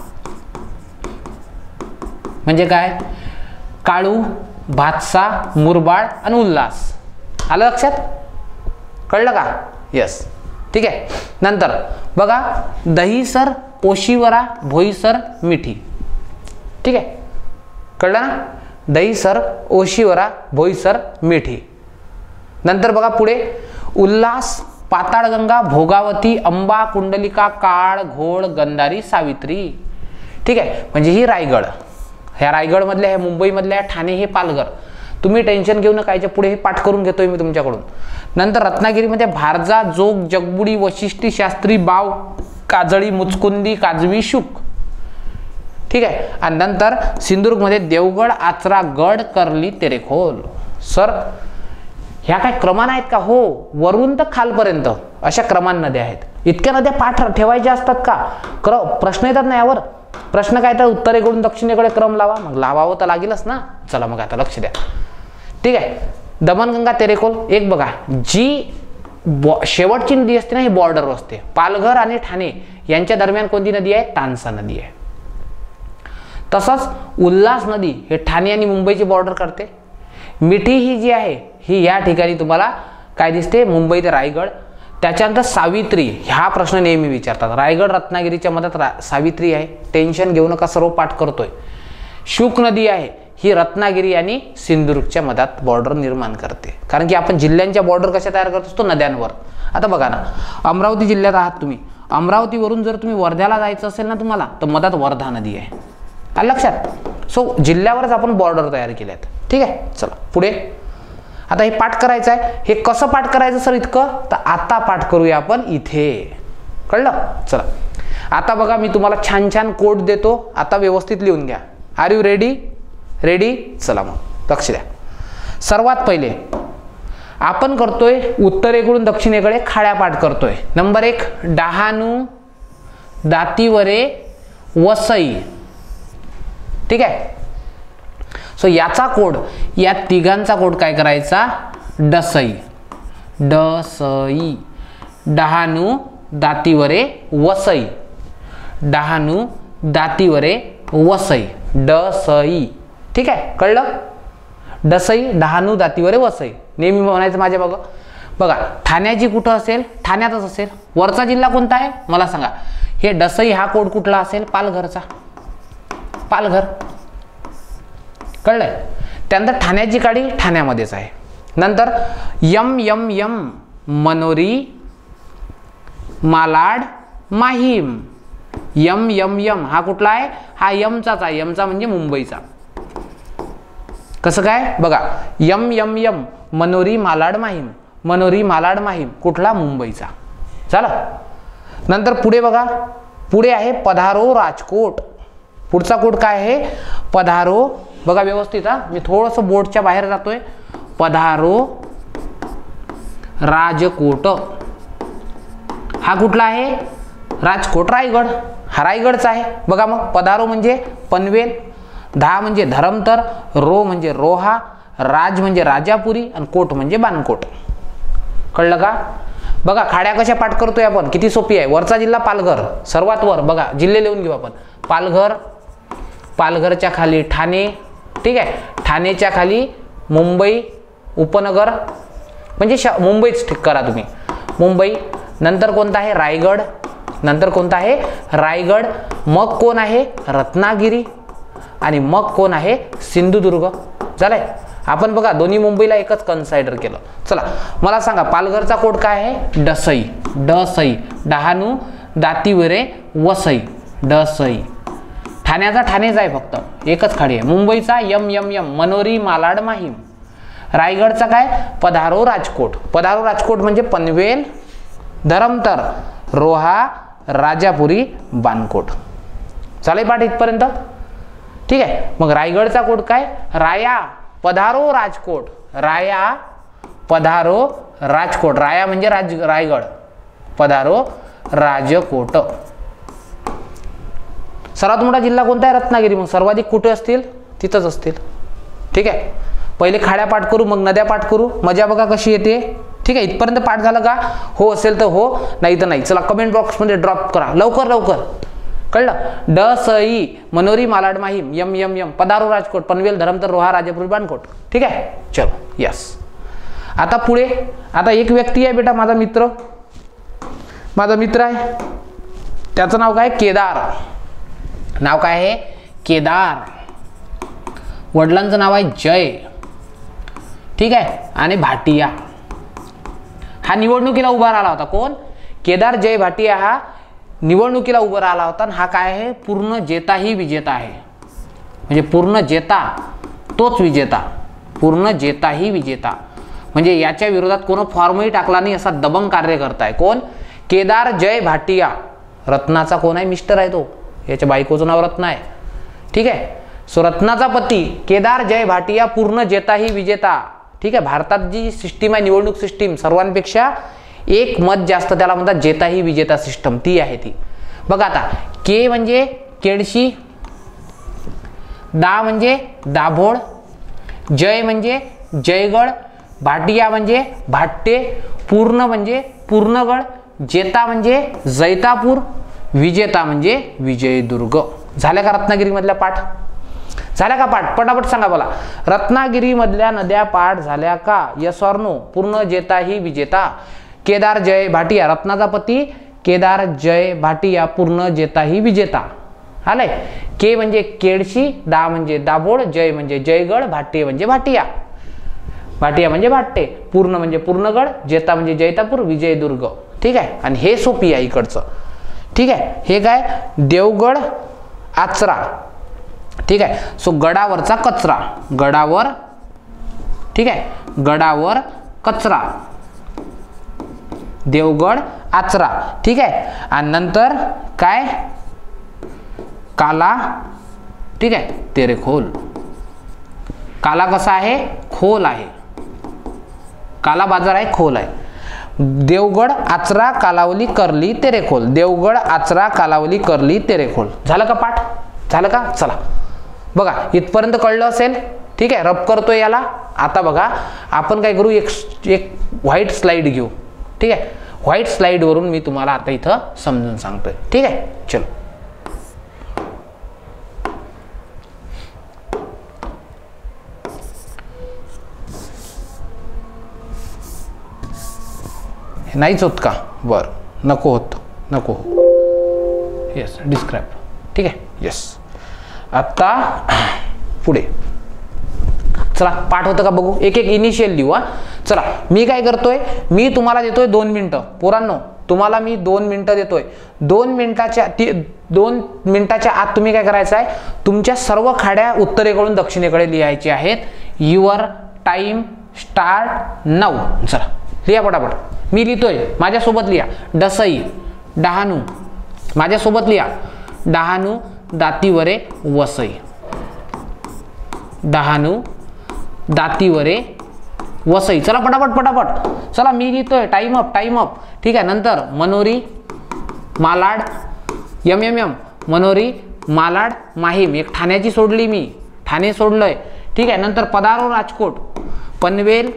म्हणजे काय? काळू भातसा मुरबाड आणि उल्हास. आलं लक्षात? कळलं का? यस ठीक आहे? नंतर बघा दहीसर ओशिवरा भोईसर मिठी. ठीक आहे? कळलं ना? दहीसर ओशिवरा भोईसर मिठी. नंतर बघा पुढे उल्हास पाताळगंगा भोगावती अंबा कुंडलिका काळ घोळ गंधारी सावित्री. ठीक आहे? म्हणजे ही रायगड. ह्या रायगडमधल्या ह्या मुंबईमधल्या ठाणे हे पालघर. तुम्ही टेन्शन घेऊ नका याच्यापुढे हे पाठ करून घेतोय मी तुमच्याकडून. नंतर रत्नागिरीमध्ये भारजा जोग जगबुडी वशिष्ठी शास्त्री बाव काजळी मुचकुंदी काजवी शुक. ठीक आहे? आणि नंतर सिंधुदुर्गमध्ये देवगड आचरा गड करली तेरेखोल. सर ह्या काय क्रमान आहेत का? हो वरून तर खालपर्यंत. अशा क्रमान नद्या आहेत. इतक्या नद्या पाठ ठेवायच्या असतात का? क्र प्रश्न येतात ना यावर. प्रश्न काय तर उत्तरेकडून दक्षिणेकडे क्रम लावा. मग लावावं तर लागेलच ना. चला मग आता लक्ष द्या. ठीक आहे? दमनगंगा तेरेकोल एक बघा. जी बॉ शेवटची नदी असते ना ही बॉर्डरवर असते. पालघर आणि ठाणे यांच्या दरम्यान कोणती नदी आहे? तानसा नदी आहे. तसंच उल्हास नदी हे ठाणे आणि मुंबईची बॉर्डर करते. मिठी ही जी आहे ही या ठिकाणी तुम्हाला काय दिसते? मुंबई ते रायगड. त्याच्यानंतर सावित्री हा प्रश्न नेहमी विचारतात. रायगड रत्नागिरीच्या मधात रा सावित्री आहे. टेन्शन घेऊ नका सर्व पाठ करतोय. शुक नदी आहे. ही रत्नागिरी आणि सिंधुदुर्गच्या मधात बॉर्डर निर्माण करते. कारण की आपण जिल्ह्यांच्या बॉर्डर कशा तयार करत असतो? नद्यांवर. आता बघा ना अमरावती जिल्ह्यात आहात तुम्ही. अमरावतीवरून जर तुम्ही वर्ध्याला जायचं असेल ना तुम्हाला तर मधात वर्धा नदी आहे. आलं लक्षात? सो जिल्ह्यावरच आपण बॉर्डर तयार केल्यात. ठीक आहे? चला पुढे. आता हे पाठ करायचं आहे हे कसं पाठ करायचं सर इतकं? तर आता पाठ करूया आपण इथे. कळलं? चला. आता बघा मी तुम्हाला छान छान कोड देतो. आता व्यवस्थित लिहून घ्या. आर यू रेडी रेडी चला मग. लक्ष द्या. सर्वात पहिले आपण करतोय उत्तरेकडून दक्षिणेकडे खाड्यापाठ करतोय. नंबर एक डहाणू दातीवरे वसई. ठीक आहे? सो याचा कोड या तिघांचा कोड काय करायचा? डसई. डसई. डहाणू दातीवरे वसई. डहाणू दातीवरे वसई. डसई. ठीक आहे? कळलं? डसई डहाणू दातीवरे वसई. नेहमी म्हणायचं माझ्या बघा बघा ठाण्याची कुठं असेल ठाण्यातच असेल. वरचा जिल्हा कोणता आहे? मला सांगा. हे डसई हा कोड कुठला असेल? पालघरचा. पालघर. कळलंय? त्यानंतर ठाण्याची काडी ठाण्यामध्येच आहे. नंतर यम यम यम मनोरी मालाड माहीम. यम यम यम हा कुठला आहे? हा यमचाच आहे. यमचा म्हणजे मुंबईचा. कसं काय? बघा यम यम यम मनोरी मालाड माहीम मनोरी मालाड माहीम कुठला? मुंबईचा. चला नंतर पुढे बघा. पुढे आहे पधारो राजकोट. पुढचा कोट काय आहे? पधारो बघा व्यवस्थित हा. मी थोडंसं बोर्डच्या बाहेर जातोय. पधारो राजकोट. हा कुठला आहे? राजकोट रायगड. हा रायगडचा आहे. बघा मग पधारो म्हणजे पनवेल दहा म्हणजे धरमतर रो म्हणजे रोहा राज म्हणजे राजापुरी आणि कोट म्हणजे बानकोट. कळलं का? बघा खाड्या कशा पाठ करतोय आपण? किती सोपी आहे. वरचा जिल्हा पालघर. सर्वात वर. बघा जिल्हे लिहून घेऊ आपण. पालघर पालघरच्या खाली ठाणे ठीक आहे? ठाणेच्या खाली मुंबई उपनगर म्हणजे श मुंबईच ठीक करा तुम्ही. मुंबई नंतर कोणता आहे? रायगड. नंतर कोणता आहे? रायगड. मग कोण आहे? रत्नागिरी. आणि मग कोण आहे? सिंधुदुर्ग. झालंय? आपण बघा दोन्ही मुंबईला एकच कन्सायडर केलं. चला मला सांगा पालघरचा कोड काय आहे? डसई. डसई. डहाणू दातीवरे वसई. डसई. ठाण्याचा ठाणेच आहे फक्त. एकच खाडी आहे. मुंबईचा यम यम यम. मनोरी मालाड माहीम. रायगडचा काय? पधारो राजकोट. पधारो राजकोट म्हणजे पनवेल धरमतर रोहा राजापुरी बानकोट. चालेल पाठ इथपर्यंत? ठीक आहे? मग रायगडचा कोड काय? राया पधारो राजकोट. राया पधारो राजकोट. राया म्हणजे राज रायगड. पधारो राजकोट. सर्वात मोठा जिल्हा कोणता आहे? रत्नागिरी. मग सर्वाधिक कुठे असतील? तिथंच असतील. ठीक आहे? पहिले खाड्या पाठ करू मग नद्या पाठ करू. मजा बघा कशी येते. ठीक ठीक आहे? इथपर्यंत पाठ झालं का? हो असेल तर हो नाही तर नाही. चला कमेंट बॉक्समध्ये ड्रॉप करा. लवकर लवकर. कळलं? ड स ई मनोरी मालाड माहीम यम यम यम पदारो राजकोट पनवेल धरमतर रोहा राजापूर बाणकोट. ठीक आहे? चलो यस आता पुढे आता एक व्यक्ती आहे बेटा माझा मित्र. माझा मित्र आहे. त्याचं नाव काय? केदार. नाव काय आहे? केदार. वडिलांचं नाव आहे जय. ठीक आहे? आणि भाटिया. हा निवडणुकीला उभा राहिला होता. कोण? केदार जय भाटिया हा निवडणुकीला उभं राहिला होता आणि हा काय आहे? पूर्ण जेताही विजेता आहे. म्हणजे पूर्ण जेता तोच विजेता. पूर्ण जेता ही विजेता. म्हणजे याच्या विरोधात कोण फॉर्मही टाकला नाही असा दबंग कार्य करताय कोण? केदार जय भाटिया. रत्नाचा कोण आहे? मिस्टर आहे तो. याच्या बायकोचं नाव रत्ना आहे. ठीक आहे? सो रत्नाचा पती केदार जय भाटिया पूर्ण जेता ही विजेता. ठीक आहे? भारतात जी सिस्टीम आहे निवडणूक सिस्टीम सर्वांपेक्षा एक मत जास्त त्याला म्हणतात जेताही विजेता सिस्टम ती आहे ती. बघा आता के म्हणजे केळशी दा म्हणजे दाभोळ जय म्हणजे जयगड भाटिया म्हणजे भाट्टे पूर्ण म्हणजे पूर्णगड जेता म्हणजे जैतापूर विजेता म्हणजे विजयदुर्ग. झाल्या का रत्नागिरीमधल्या पाठ? झाल्या का पाठ? पटापट सांगा मला रत्नागिरीमधल्या नद्या पाठ झाल्या का? यस ऑर नो पूर्ण जेता ही विजेता. केदार जय भाटिया रत्नाचा पती केदार जय भाटिया पूर्ण जेता ही विजेता. आलंय. के म्हणजे केडशी दा म्हणजे दाभोळ जय म्हणजे जयगड भाटे म्हणजे भाटिया. भाटिया म्हणजे भाट्टे पूर्ण म्हणजे पूर्णगड जेता म्हणजे जैतापूर विजयदुर्ग ठीक आहे? आणि हे सोपी आहे इकडचं. ठीक आहे? हे काय? देवगड आचरा. ठीक आहे? सो गडावरचा कचरा. गडावर ठीक आहे? गडावर कचरा. देवगड आचरा. ठीक आहे? आणि नंतर काय? काला. ठीक आहे? तेरेखोल काला कसा आहे? खोल आहे. काला बाजार आहे खोल आहे. देवगड आचरा कालावली करली तेरेखोल देवगड आचरा कालावली करली तेरेखोल झालं का पाठ? झालं का? चला. बघा इथपर्यंत कळलं असेल? ठीक आहे? रब करतोय याला. आता बघा आपण काय करू? एक एक व्हाईट स्लाईड घेऊ. ठीक आहे? व्हाईट स्लाईडवरून मी तुम्हाला आता इथं समजून सांगतोय. ठीक आहे? चलो. नाहीच होत का? बरं. नको होत. नको येस डिस्क्राईब ठीक आहे? येस आता पुढे. चला पाठ होतं का बघू? एक एक इनिशियल लिहू हा. चला मी काय करतोय? मी तुम्हाला देतोय दोन मिनटं. पोरांनो तुम्हाला मी दोन मिनटं देतोय. दोन मिनिटाच्या ती दोन मिनिटाच्या आत तुम्ही काय करायचं आहे? तुमच्या सर्व खाड्या उत्तरेकडून दक्षिणेकडे लिहायची आहेत. युअर टाईम स्टार्ट नऊ चला लिहा पटापट. मी लिहितोय. माझ्यासोबत लिहा. डसई डहाणू. माझ्यासोबत लिहा. डहाणू दातीवरे वसई. डहाणू दातीवरे वसई. चला पटापट पटापट. चला मी लिहितोय. टाइम अप टाइम अप ठीक आहे नंतर मनोरी मालाड यम यम यम. मनोरी मालाड माहीम. एक ठाण्याची सोडली मी. ठाणे सोडलंय. ठीक आहे नंतर पदारो राजकोट. पनवेल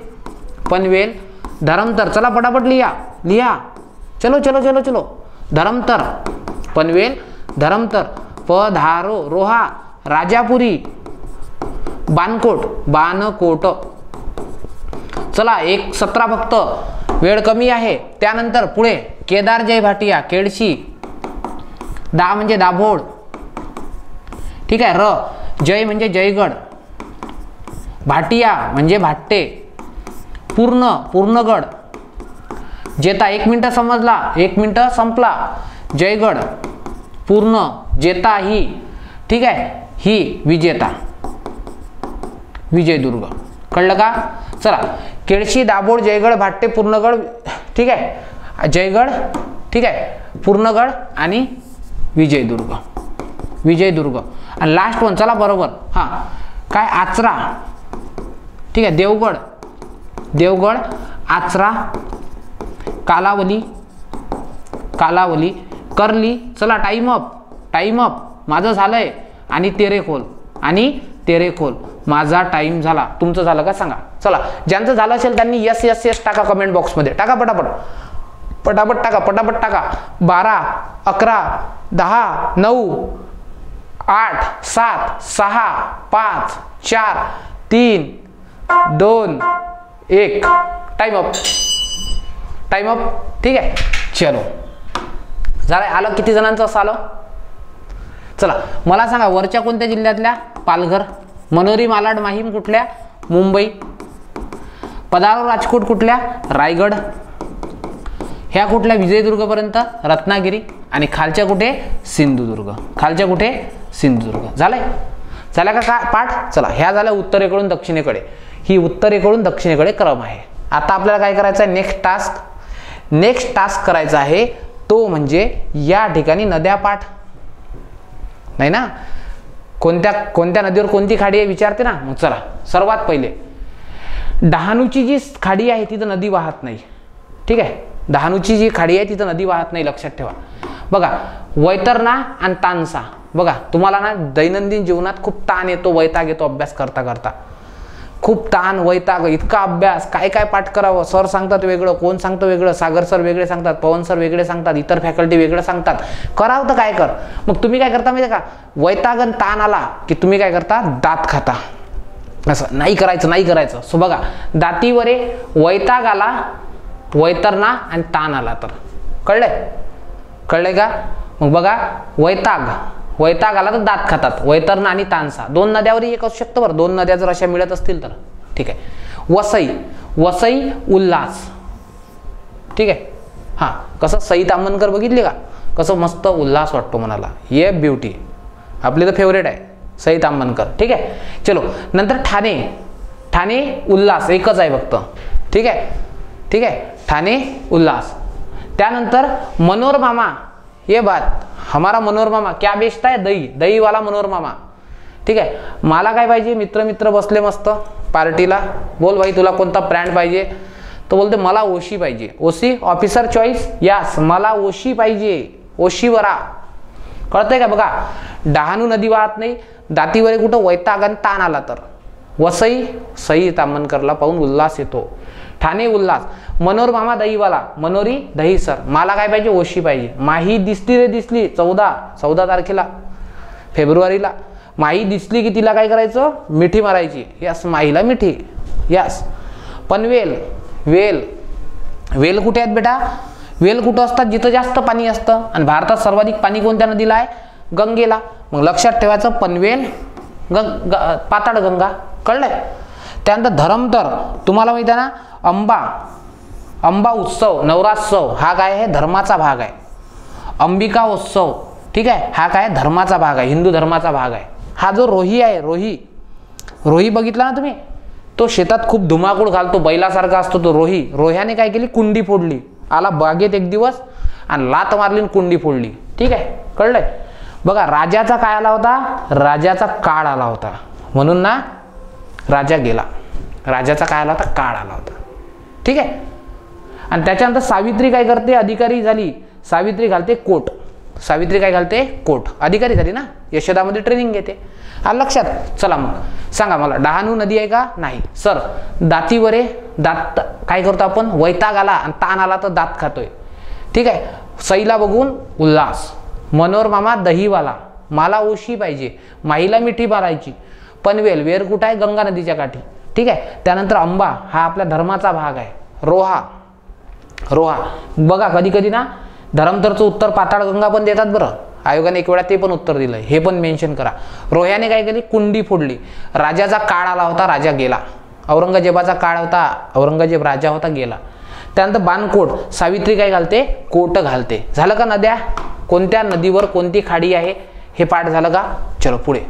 पनवेल धरमतर. चला पटापट लिहा. लिहा. चलो चलो चलो चलो. धरमतर पनवेल धरमतर. पधारो रोहा राजापुरी. बानकोट बानकोट. चला एक सतरा फक्त. वेळ कमी आहे. त्यानंतर पुढे केदार जय भाटिया केडशी. दा म्हणजे दाभोळ. ठीक आहे र जय म्हणजे जयगड. भाटिया म्हणजे भाट्टे. पूर्ण पूर्णगड. जेता एक मिनटं समजला. एक मिनटं संपला. जयगड. पूर्ण जेता ही. ठीक आहे ही विजेता. विजयदुर्ग. कळलं का? चला केळशी दाभोळ जयगड भाट्टे पूर्णगड ठीक आहे? जयगड ठीक आहे? पूर्णगड आणि विजयदुर्ग. विजयदुर्ग. आणि लास्ट वन चला बरोबर. हां. काय? आचरा. ठीक आहे? देवगड. देवगड आचरा कालावली कालावली करली. चला टाईम अप टाईम अप माझं झालंय. आणि तेरेखोल. आणि तेरेखोल. माझा टाईम झाला. तुमचं झालं का? सांगा. चला. ज्यांचं झालं असेल त्यांनी यस यस यस टाका कमेंट बॉक्समध्ये टाका पटापट. पटापट टाका पटापट टाका. बारा अकरा दहा नऊ आठ सात सहा पाच चार तीन दोन एक. टाइम अप टाइम अप ठीक आहे. चलो. झालं आलं किती जणांचं? असं आलं. चला. मला सांगा वरच्या कोणत्या जिल्ह्यातल्या? पालघर. मनोरी मालाड माहीम कुठल्या? मुंबई. पदारो राजकोट कुठल्या? रायगड. ह्या कुठल्या? विजयदुर्गपर्यंत रत्नागिरी. आणि खालच्या कुठे? सिंधुदुर्ग. खालच्या कुठे? सिंधुदुर्ग. झालंय? झाल्या का का पाठ? चला ह्या झाल्या उत्तरेकडून दक्षिणेकडे. ही उत्तरेकडून दक्षिणेकडे क्रम आहे. आता आपल्याला काय करायचं आहे? नेक्स्ट टास्क नेक्स्ट टास्क करायचा आहे तो म्हणजे या ठिकाणी नद्या पाठ. नाही ना? कोणत्या कोणत्या नदीवर कोणती खाडी आहे विचारते ना? मग चला सर्वात पहिले. डहाणूची जी खाडी आहे तिथं नदी वाहत नाही. ठीक आहे? डहाणूची जी खाडी आहे तिथं नदी वाहत नाही लक्षात ठेवा. बघा वैतरणा आणि तानसा. बघा तुम्हाला ना दैनंदिन जीवनात खूप ताण येतो वैताग येतो अभ्यास करता करता खूप ताण वैताग इतका अभ्यास काय काय पाठ करावं? सर सांगतात वेगळं कोण सांगतं वेगळं? सागर सर वेगळे सांगतात पवन सर वेगळे सांगतात इतर फॅकल्टी वेगळं सांगतात. करावं तर काय कर? मग तुम्ही काय करता माहिती का? वैताग आणि ताण आला की तुम्ही काय करता? दात खाता. असं नाही करायचं नाही करायचं. सो बघा दातीवरे वैताग आला वैतरणा आणि ताण आला तर. कळलंय? कळलंय का? मग बघा वैताग. वैताग आला तर दात खातात. वैतरणा आणि तानसा. दोन नद्यावरही एक असू शकतं बरं. दोन नद्या जर अशा मिळत असतील तर. ठीक आहे. वसई. वसई उल्हास. ठीक आहे? हां. कसं सई तामनकर बघितली का? कसं मस्त उल्हास वाटतो मनाला. ये ब्युटी. आपली तर फेवरेट आहे. सई तांबनकर ठीक आहे? चलो. नंतर ठाणे. ठाणे उल्हास. एकच आहे फक्त. ठीक आहे? ठीक आहे? ठाणे उल्हास. त्यानंतर मनोरमामा ये बात हमारा मनोरमामा क्या बेचता है? दही दही वाला मनोरमामा ठीक आहे मला काय पाहिजे? मित्र मित्र बसले मस्त पार्टीला. बोल भाई तुला कोणता ब्रँड पाहिजे? तो बोलते मला ओशी पाहिजे. ओशी ऑफिसर चॉईस यास मला ओशी पाहिजे. ओशी वरा. कळतंय का? बघा डहाणू नदी वाहत नाही दातीवर कुठं वैताग आणि ताण आला तर. वसई सई तामनकरला पाहून उल्हास येतो. ठाणे उल्हास. मनोर मामा दहीवाला. मनोरी दही सर. मला काय पाहिजे? ओशी पाहिजे. माही दिसली रे दिसली. चौदा. चौदा तारखेला. फेब्रुवारीला. माही दिसली की तिला काय करायचं? मिठी मारायची. यस माहीला मिठी. यस. पनवेल वेल वेल. कुठे आहेत बेटा? वेल कुठं असतात? जिथं जास्त पाणी असतं. आणि भारतात सर्वाधिक पाणी कोणत्या नदीला आहे? गंगेला. मग लक्षात ठेवायचं पनवेल गंग ग गंगा. कळलंय? त्यानंतर धरमतर. तुम्हाला माहिती आहे ना अंबा अंबा उत्सव नवरात्सव हा काय आहे? धर्माचा भाग आहे. अंबिका उत्सव ठीक आहे? हा काय? धर्माचा भाग आहे हिंदू धर्माचा भाग आहे. हा जो रोही आहे रोही रोही बघितला ना तुम्ही? तो शेतात खूप धुमाकूळ घालतो बैलासारखा असतो तो रोही. रोह्याने काय केली? कुंडी फोडली. आला बागेत एक दिवस आणि लात मारली आणि कुंडी फोडली. ठीक आहे? कळलंय? बघा राजाचा काय आला होता? राजाचा काळ आला होता. म्हणून ना राजा गेला. राजाचा काय आला होता? काळ आला होता. ठीक आहे? आणि त्याच्यानंतर सावित्री काय करते? अधिकारी झाली. सावित्री घालते कोट. सावित्री काय घालते? कोट. अधिकारी झाली ना? यशोदामध्ये ट्रेनिंग घेते. हा लक्षात. चला मग. सांगा मला डहाणू नदी आहे का? नाही. सर दातीवरे दात काय करतो आपण? वैताग आला आणि ताण आला तर दात खातोय. ठीक आहे? सईला बघून उल्हास. मनोर मामा दहीवाला. मला ओशी पाहिजे. माईला मिठी मारायची पनवेल वेर कुठं आहे? गंगा नदीच्या काठी. ठीक आहे? त्यानंतर अंबा हा आपल्या धर्माचा भाग आहे. रोहा. रोहा. बघा कधी कधी ना धरमतरचं उत्तर पाताळगंगा पण देतात बरं. आयोगाने एक वेळा ते पण उत्तर दिलं. हे पण मेन्शन करा. रोह्याने काय केली? कुंडी फोडली. राजाचा काळ आला होता राजा गेला. औरंगजेबाचा काळ होता औरंगजेब राजा होता गेला. त्यानंतर बाणकोट सावित्री काय घालते? कोट घालते. झालं का नद्या? कोणत्या नदीवर कोणती खाडी आहे? हे पाठ झालं का? चलो पुढे.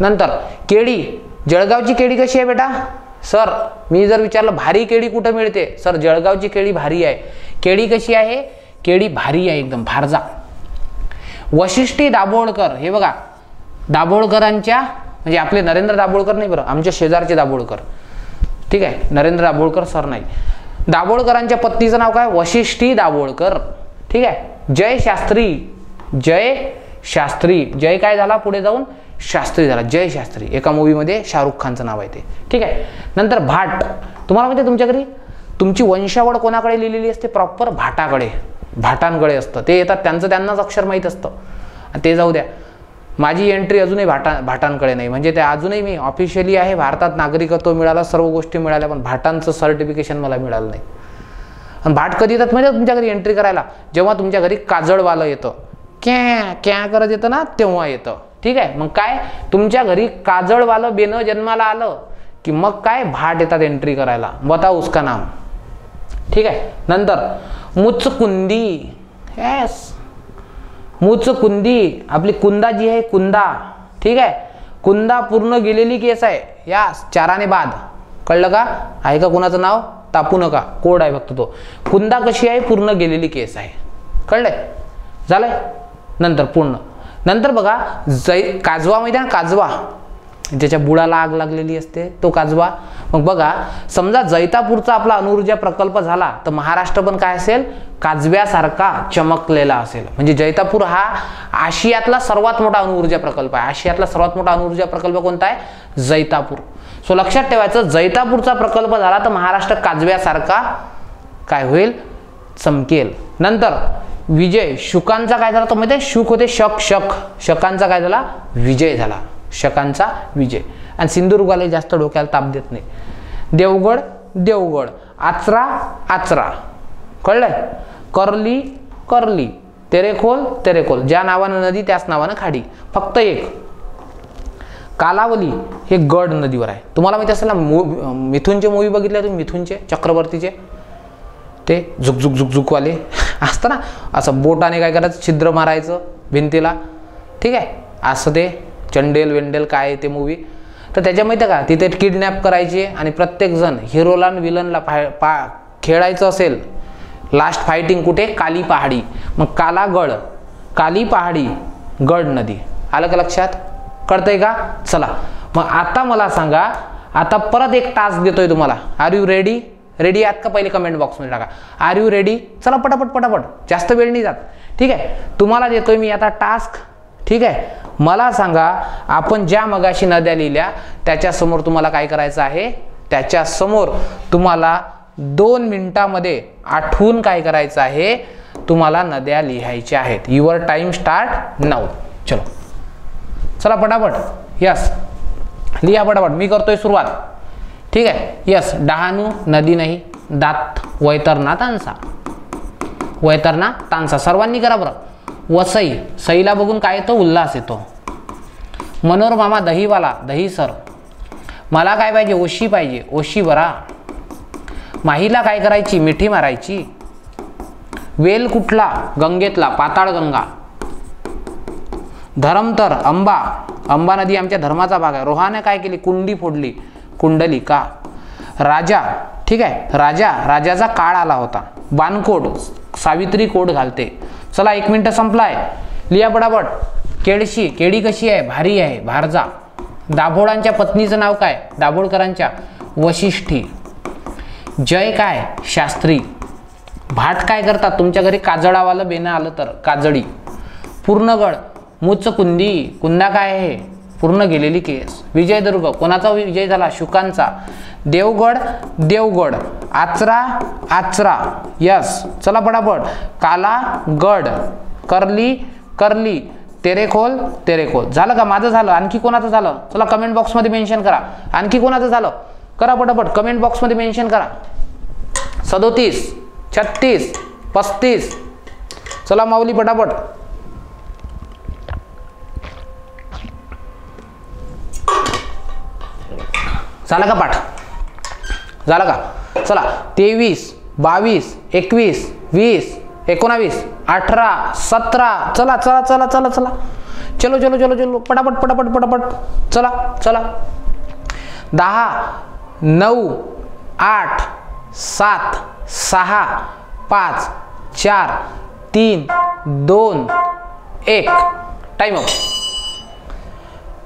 नंतर केळी. जळगावची केळी कशी आहे बेटा? सर मी जर विचारलं भारी केळी कुठं मिळते? सर जळगावची केळी भारी आहे. केळी कशी आहे? केळी भारी आहे एकदम भारजा वशिष्ठी दाभोळकर हे बघा. दाभोळकरांच्या म्हणजे आपले नरेंद्र दाभोळकर नाही बरं आमच्या शेजारचे दाभोळकर. ठीक आहे नरेंद्र दाभोळकर सर नाही. दाभोळकरांच्या पत्नीचं नाव काय? वशिष्ठी दाभोळकर. ठीक आहे? जय शास्त्री. जय शास्त्री. जय काय झाला पुढे जाऊन? शास्त्री झाला. जय शास्त्री. एका मूवीमध्ये शाहरुख खानचं नाव आहे ते. ठीक आहे? नंतर भाट. तुम्हाला माहिती आहे तुमच्या घरी? तुमची वंशावळ कोणाकडे लिहिलेली असते? प्रॉपर भाटाकडे. भाटांकडे असतं. ते येतात त्यांचं त्यांनाच अक्षर माहीत असतं. आणि ते जाऊ द्या. माझी एंट्री अजूनही भाटा भाटांकडे नाही. म्हणजे ते अजूनही मी ऑफिशियली आहे भारतात नागरिकत्व मिळालं सर्व गोष्टी मिळाल्या पण भाटांचं सर्टिफिकेशन मला मिळालं नाही. आणि भाट कधी येतात म्हणजे तुमच्या घरी एंट्री करायला? जेव्हा तुमच्या घरी काजळवालं येतं. क्या क्या करत येतं ना तेव्हा येतं. ठीक आहे? मग काय? तुमच्या घरी काजळवालं बेनं जन्माला आलं की मग काय भाट येतात एंट्री करायला? बता उसका नाम. ठीक आहे? नंतर मुचकुंदी. येस मुचकुंदी. आपली कुंदा जी आहे कुंदा. ठीक आहे? कुंदा पूर्ण गेलेली केस आहे. या चाराने बाद. कळलं का? आहे का कुणाचं नाव? तापू नका. कोड आहे फक्त तो. कुंदा कशी आहे? पूर्ण गेलेली केस आहे. कळलंय? झालंय? नंतर पूर्ण. नंतर बघा जै काजवा माहिती आहे ना काजवा. ज्याच्या बुडाला आग लागलेली असते तो काजवा. मग बघा समजा जैतापूरचा आपला अणुऊर्जा प्रकल्प झाला तर महाराष्ट्र पण काय असेल? काजव्यासारखा चमकलेला असेल. म्हणजे जैतापूर हा आशियातला सर्वात मोठा अणुऊर्जा प्रकल्प आहे. आशियातला सर्वात मोठा अणुऊर्जा प्रकल्प कोणता आहे? जैतापूर. सो लक्षात ठेवायचं जैतापूरचा प्रकल्प झाला तर महाराष्ट्र काजव्यासारखा काय होईल? चमकेल. नंतर विजय शुकांचा काय झाला तो माहिती आहे? शुक होते शक शक. शकांचा काय झाला? विजय झाला. शकांचा विजय. आणि सिंधुदुर्गाला जास्त डोक्याला ताप देत नाही. देवगड देवगड. आचरा आचरा. कळलंय? करली करली. तेरेखोल तेरेखोल. ज्या नावानं नदी त्याच नावानं खाडी. फक्त एक. कालावली हे गड नदीवर आहे. तुम्हाला माहिती असेल ना मू मिथूनचे मूवी बघितले तुम्ही? मिथुनचे? चक्रवर्तीचे? ते झुकझुक झुकझुकवाले. असतं ना. असं बोटाने काय करायचं? छिद्र मारायचं भिंतीला. ठीक आहे? असं ते चंडेल वेंडेल काय आहे ते मूवी तर त्याच्या माहिती का? तिथे किडनॅप करायचे आणि प्रत्येकजण हिरोला आणि विलनला फाय पा खेळायचं असेल लास्ट फायटिंग कुठे? काली पहाडी. मग काला गड काली पहाडी गड नदी. आलं का लक्षात? कळतंय का? चला. मग आता मला सांगा आता परत एक टास्क देतोय तुम्हाला. आर यू रेडी रेडी आहात का पहिले कमेंट बॉक्समध्ये टाका. आर यू रेडी चला पटापट पटापट. जास्त वेळ नाही जात. ठीक आहे? तुम्हाला देतोय मी आता टास्क ठीक आहे? मला सांगा आपण ज्या मगाशी नद्या लिहिल्या त्याच्यासमोर तुम्हाला काय करायचं आहे? त्याच्यासमोर तुम्हाला दोन मिनिटामध्ये आठवून काय करायचं आहे? तुम्हाला नद्या लिहायच्या आहेत. युअर टाइम स्टार्ट नाऊ चलो. चला पटापट. यस लिहा पटापट. मी करतोय सुरुवात. ठीक आहे? यस डहाणू नदी नाही दात वैतरणा तानसा. वैतरणा तानसा. सर्वांनी करा बरं. वसई. सईला बघून काय येतो? उल्हास येतो. मनोरमामा दहीवाला दही सर मला काय पाहिजे? ओशी पाहिजे. ओशी बरा. माहीला काय करायची? मिठी मारायची. वेल कुठला? गंगेतला. पाताळगंगा धरमतर अंबा. अंबा नदी आमच्या धर्माचा भाग आहे. रोहाने काय केली? कुंडी फोडली. कुंडलिका. राजा ठीक आहे राजा राजाचा काळ आला होता. बानकोड सावित्री कोड घालते. चला एक मिनटं संपलाय. लिया बडाबट केळशी केळी कशी आहे? भारी आहे भारजा. दाभोळांच्या पत्नीचं नाव काय? दाभोळकरांच्या. वशिष्ठी. जय काय? शास्त्री. भाट काय करतात? तुमच्या घरी काजळावालं बेणं आलं तर. काजळी. पूर्णगड. मुचकुंदी. कुंदा काय आहे? पूर्ण गेलेली केस. विजयदुर्ग कोणाचा विजय झाला? शुकांचा देवगड देवगड. आचरा आचरा. यस. चला पटापट. काला गड. करली करली. तेरेखोल तेरेखोल. झालं का? माझं झालं. आणखी कोणाचं झालं? चला कमेंट बॉक्समध्ये मेन्शन करा. आणखी कोणाचं झालं? करा पटापट. कमेंट बॉक्समध्ये मेन्शन करा. सदोतीस छत्तीस पस्तीस. चला माऊली पटापट. झालं का पाठ? झालं का? चला तेवीस बावीस एकवीस वीस एकोणावीस अठरा सतरा चला चला चला चला चला. चलो चलो चलो चलो पटापट पटापट पटापट. चला चला. दहा नऊ आठ सात सहा पाच चार तीन दोन एक. टाइम अप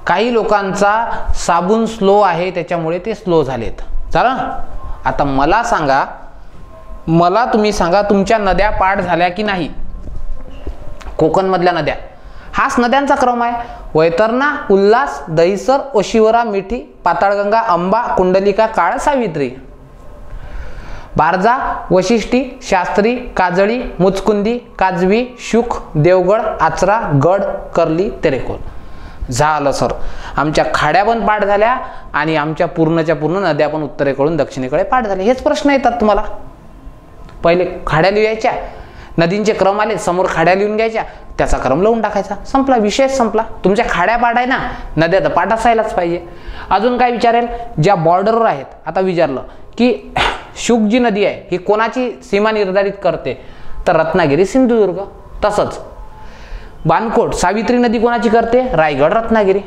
काही लोकांचा साबून स्लो आहे त्याच्यामुळे ते स्लो झालेत. चला आता मला सांगा मला तुम्ही सांगा तुमच्या नद्या पाठ झाल्या की नाही? कोकणमधल्या नद्या. हाच नद्यांचा क्रम आहे. वैतरणा उल्हास दहिसर ओशिवरा मिठी पाताळगंगा अंबा कुंडलिका काळ सावित्री. बारजा वशिष्ठी शास्त्री काजळी मुचकुंदी काजवी शुक देवगड आचरा गड कर्ली तेरेकोल झालं सर. आमच्या खाड्या पण पाठ झाल्या आणि आमच्या पूर्णच्या पूर्ण नद्या पण उत्तरेकडून दक्षिणेकडे पाठ झाल्या. हेच प्रश्न येतात तुम्हाला? पहिले खाड्या लिहायच्या नदींचे क्रम आले समोर खाड्या लिहून घ्यायच्या त्याचा क्रम लावून टाकायचा. संपला विषय संपला. तुमच्या खाड्या पाठ आहे ना नद्या तर पाठ असायलाच पाहिजे. अजून काय विचारेल? ज्या बॉर्डरवर आहेत आता विचारलं की शुक जी नदी आहे ही कोणाची सीमा निर्धारित करते? तर रत्नागिरी सिंधुदुर्ग. तसंच बानकोट सावित्री नदी कोणाची करते? रायगड रत्नागिरी.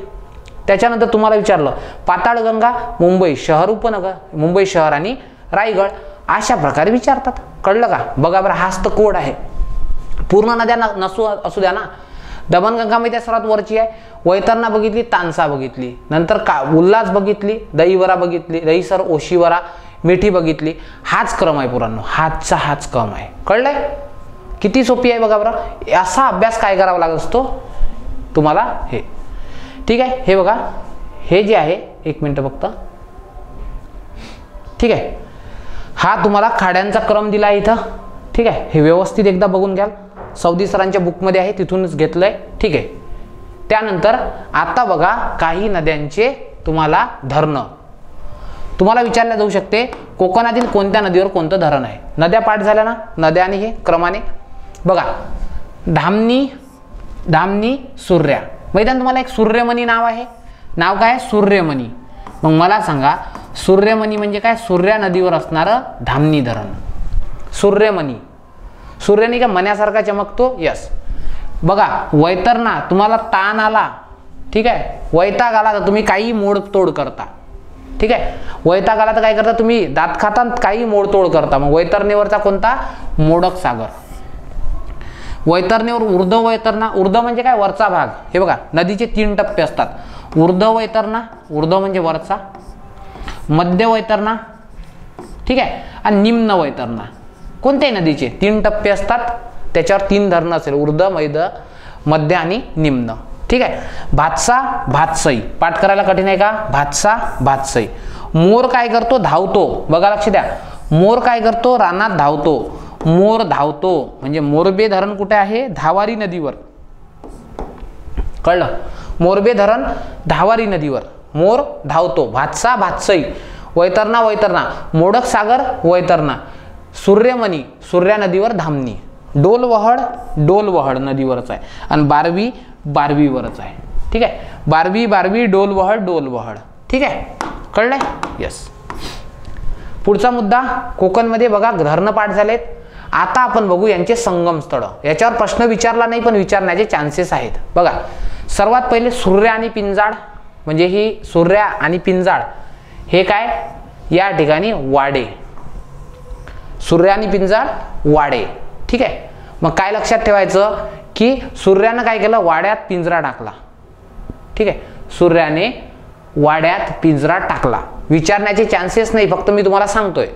त्याच्यानंतर तुम्हाला विचारलं पाताळगंगा मुंबई शहर उपनगर मुंबई शहर आणि रायगड अशा प्रकारे विचारतात. कळलं का? बघा बरं हाच तर कोड आहे. पूर्ण नद्या न- नसू असू द्या ना. दमनगंगा माहिती सर्वात वरची आहे. वैतरणा बघितली तानसा बघितली. नंतर का उल्हास बघितली दहीवरा बघितली दहीसर ओशीवरा मिठी बघितली. हाच क्रम आहे पुरांनो. हातचा हाच क्रम आहे. कळलंय? किती सोपी आहे बघा बरं. असा अभ्यास काय करावा लागत असतो? तुम्हाला हे. ठीक आहे? हे बघा. हे जे आहे एक मिनटं फक्त. ठीक आहे? हा तुम्हाला खाड्यांचा क्रम दिला आहे इथं. ठीक आहे? हे व्यवस्थित एकदा बघून घ्याल. सौदी सरांच्या बुकमध्ये आहे तिथूनच घेतलं आहे ठीक आहे? त्यानंतर आता बघा काही नद्यांचे तुम्हाला धरणं. तुम्हाला विचारल्या जाऊ शकते कोकणातील कोणत्या नदीवर कोणतं धरण आहे? नद्या पाठ झाल्या ना? नद्या आणि हे क्रमाने. बघा धामनी धामनी सूर्या. मैदान तुम्हाला एक सूर्यमणी नाव आहे. नाव काय? आहे? सूर्यमणी. मग मला सांगा सूर्यमणी म्हणजे काय? सूर्या नदीवर असणारं धामनी धरण. सूर्यमणी. सूर्यनी का मण्यासारखा चमकतो? यस बघा वैतरणा तुम्हाला ताण आला ठीक आहे? वैताग आला तर तुम्ही काही मोडतोड करता. ठीक आहे? वैताग आला तर काय करता तुम्ही? दात खाता काही मोडतोड करता. मग वैतरणेवरचा कोणता? मोडक सागर. वैतरणीवर ऊर्ध्व वैतरणा ऊर्ध्व म्हणजे काय? वरचा भाग. हे बघा नदीचे तीन टप्पे असतात. ऊर्ध्व वैतरणा ऊर्ध्व म्हणजे वरचा मध्य वैतरणा ठीक आहे? आणि निम्न वैतरणा. कोणत्याही नदीचे? तीन टप्पे असतात. त्याच्यावर तीन धरणं असेल. ऊर्ध्व मैद मध्य आणि निम्न. ठीक आहे? भातसा भातसई. पाठ करायला कठीण आहे का? भातसा भातसई. मोर काय करतो? धावतो. बघा लक्ष द्या. मोर काय करतो? रानात धावतो. मोर धावतो. म्हणजे मोरबे धरण कुठे आहे? धावारी नदीवर. कळलं? मोरबे धरण धावारी नदीवर. मोर धावतो. भातसा भातसई. वैतरणा वैतरणा. मोडक सागर वैतरणा. सूर्यमणी सूर्या नदीवर धामणी. डोलवहड डोलवहड नदीवरच आहे. आणि बारवी बारवीवरच आहे. ठीक आहे? बारवी बारवी डोलवहड डोलवहड. ठीक आहे? कळलंय? यस पुढचा मुद्दा कोकणमध्ये बघा धरणं पाठ झालेत. आता आपण बघू यांचे संगम स्थळ. याच्यावर प्रश्न विचारला नाही पण विचारण्याचे चान्सेस आहेत. बघा सर्वात पहिले सूर्य आणि पिंजाळ म्हणजे ही सूर्या आणि पिंजाळ हे काय? या ठिकाणी वाडे. सूर्य आणि पिंजाळ वाडे. ठीक आहे? मग काय लक्षात ठेवायचं? की सूर्यानं काय केलं? वाड्यात पिंजरा टाकला. ठीक आहे? सूर्याने वाड्यात पिंजरा टाकला. विचारण्याचे चान्सेस नाही फक्त मी तुम्हाला सांगतोय.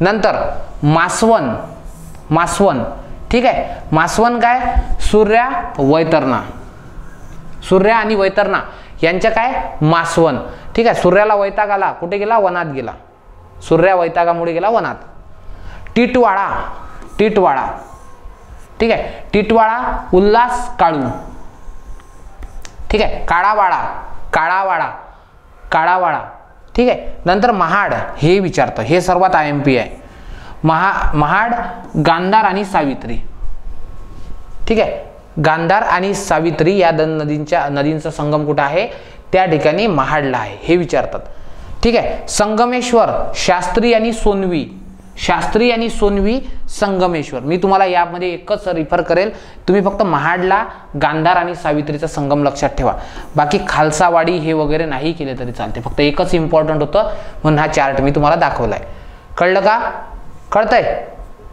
नंतर मासवण. मासवण. ठीक आहे? मासवण काय? सूर्या वैतरणा. सूर्या आणि वैतरणा. यांच्या काय? मासवन ठीक आहे? सूर्याला वैताग आला. कुठे गेला? वनात गेला. सूर्या वैतागामुळे गेला वनात. टिटवाळा. टिटवाळा. ठीक आहे? टिटवाळा उल्हास काळू. ठीक आहे? काळावाडा काळावाडा काळावाडा ठीक आहे? नंतर महाड. हे विचारतं. हे सर्वात आय एम पी आहे. महा महाड गांधार आणि सावित्री. ठीक आहे? गांधार आणि सावित्री या दोन नदींच्या नदींचा संगम कुठं आहे? त्या ठिकाणी महाडला आहे. हे विचारतात. ठीक आहे? संगमेश्वर शास्त्री आणि सोनवी. शास्त्री आणि सोनवी संगमेश्वर. मी तुम्हाला यामध्ये एकच रिफर करेल. तुम्ही फक्त महाडला गांधार आणि सावित्रीचा संगम लक्षात ठेवा. बाकी खालसावाडी हे वगैरे नाही केले तरी चालते. फक्त एकच इम्पॉर्टंट होतं. म्हणून हा चार्ट मी तुम्हाला दाखवला आहे कळलं का? कळतंय?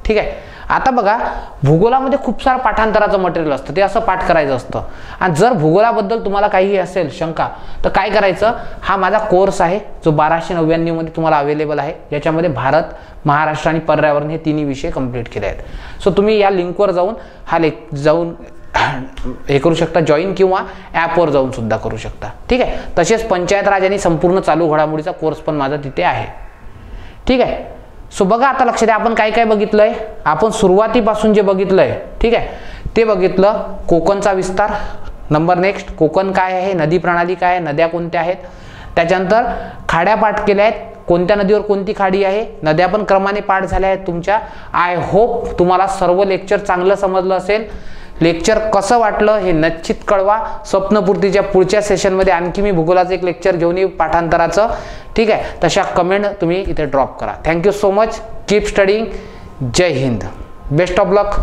ठीक आहे. आता बघा भूगोलामध्ये खूप सारं पाठांतराचं मटेरियल असतं. ते असं पाठ करायचं असतं. आणि जर भूगोलाबद्दल तुम्हाला काही असेल शंका तर काय करायचं? हा माझा कोर्स आहे जो बाराशे नव्याण्णवमध्ये तुम्हाला अवेलेबल आहे. याच्यामध्ये भारत महाराष्ट्र आणि पर्यावरण हे तिन्ही विषय कंप्लीट केले आहेत. सो तुम्ही या लिंकवर जाऊन हा लेख जाऊन हे करू शकता. जॉईन किंवा ॲपवर जाऊन सुद्धा करू शकता. ठीक आहे? तसेच पंचायत राज आणि संपूर्ण चालू घडामोडीचा कोर्स पण माझा तिथे आहे. ठीक आहे? सो बघा आता लक्ष द्या आपण काय काय बघितलंय? आपण सुरुवातीपासून जे बघितलंय ठीक आहे? ते बघितलं कोकणचा विस्तार. नंबर नेक्स्ट कोकण काय आहे? नदी प्रणाली काय आहे? नद्या कोणत्या आहेत? त्याच्यानंतर खाड्या पाठ केल्या आहेत. कोणत्या नदीवर कोणती खाडी आहे? नद्या पण क्रमाने पाठ झाल्या आहेत तुमच्या. आय होप तुम्हाला सर्व लेक्चर चांगलं समजलं असेल. लेक्चर कसं वाटलं हे निश्चित कळवा. स्वप्नपूर्तीच्या पुढच्या सेशनमध्ये आणखी मी भूगोलाचं एक लेक्चर घेऊन येऊ पाठांतराचं. ठीक आहे? तशा कमेंट तुम्ही इथे ड्रॉप करा. Thank you so much keep studying Jai Hind best of luck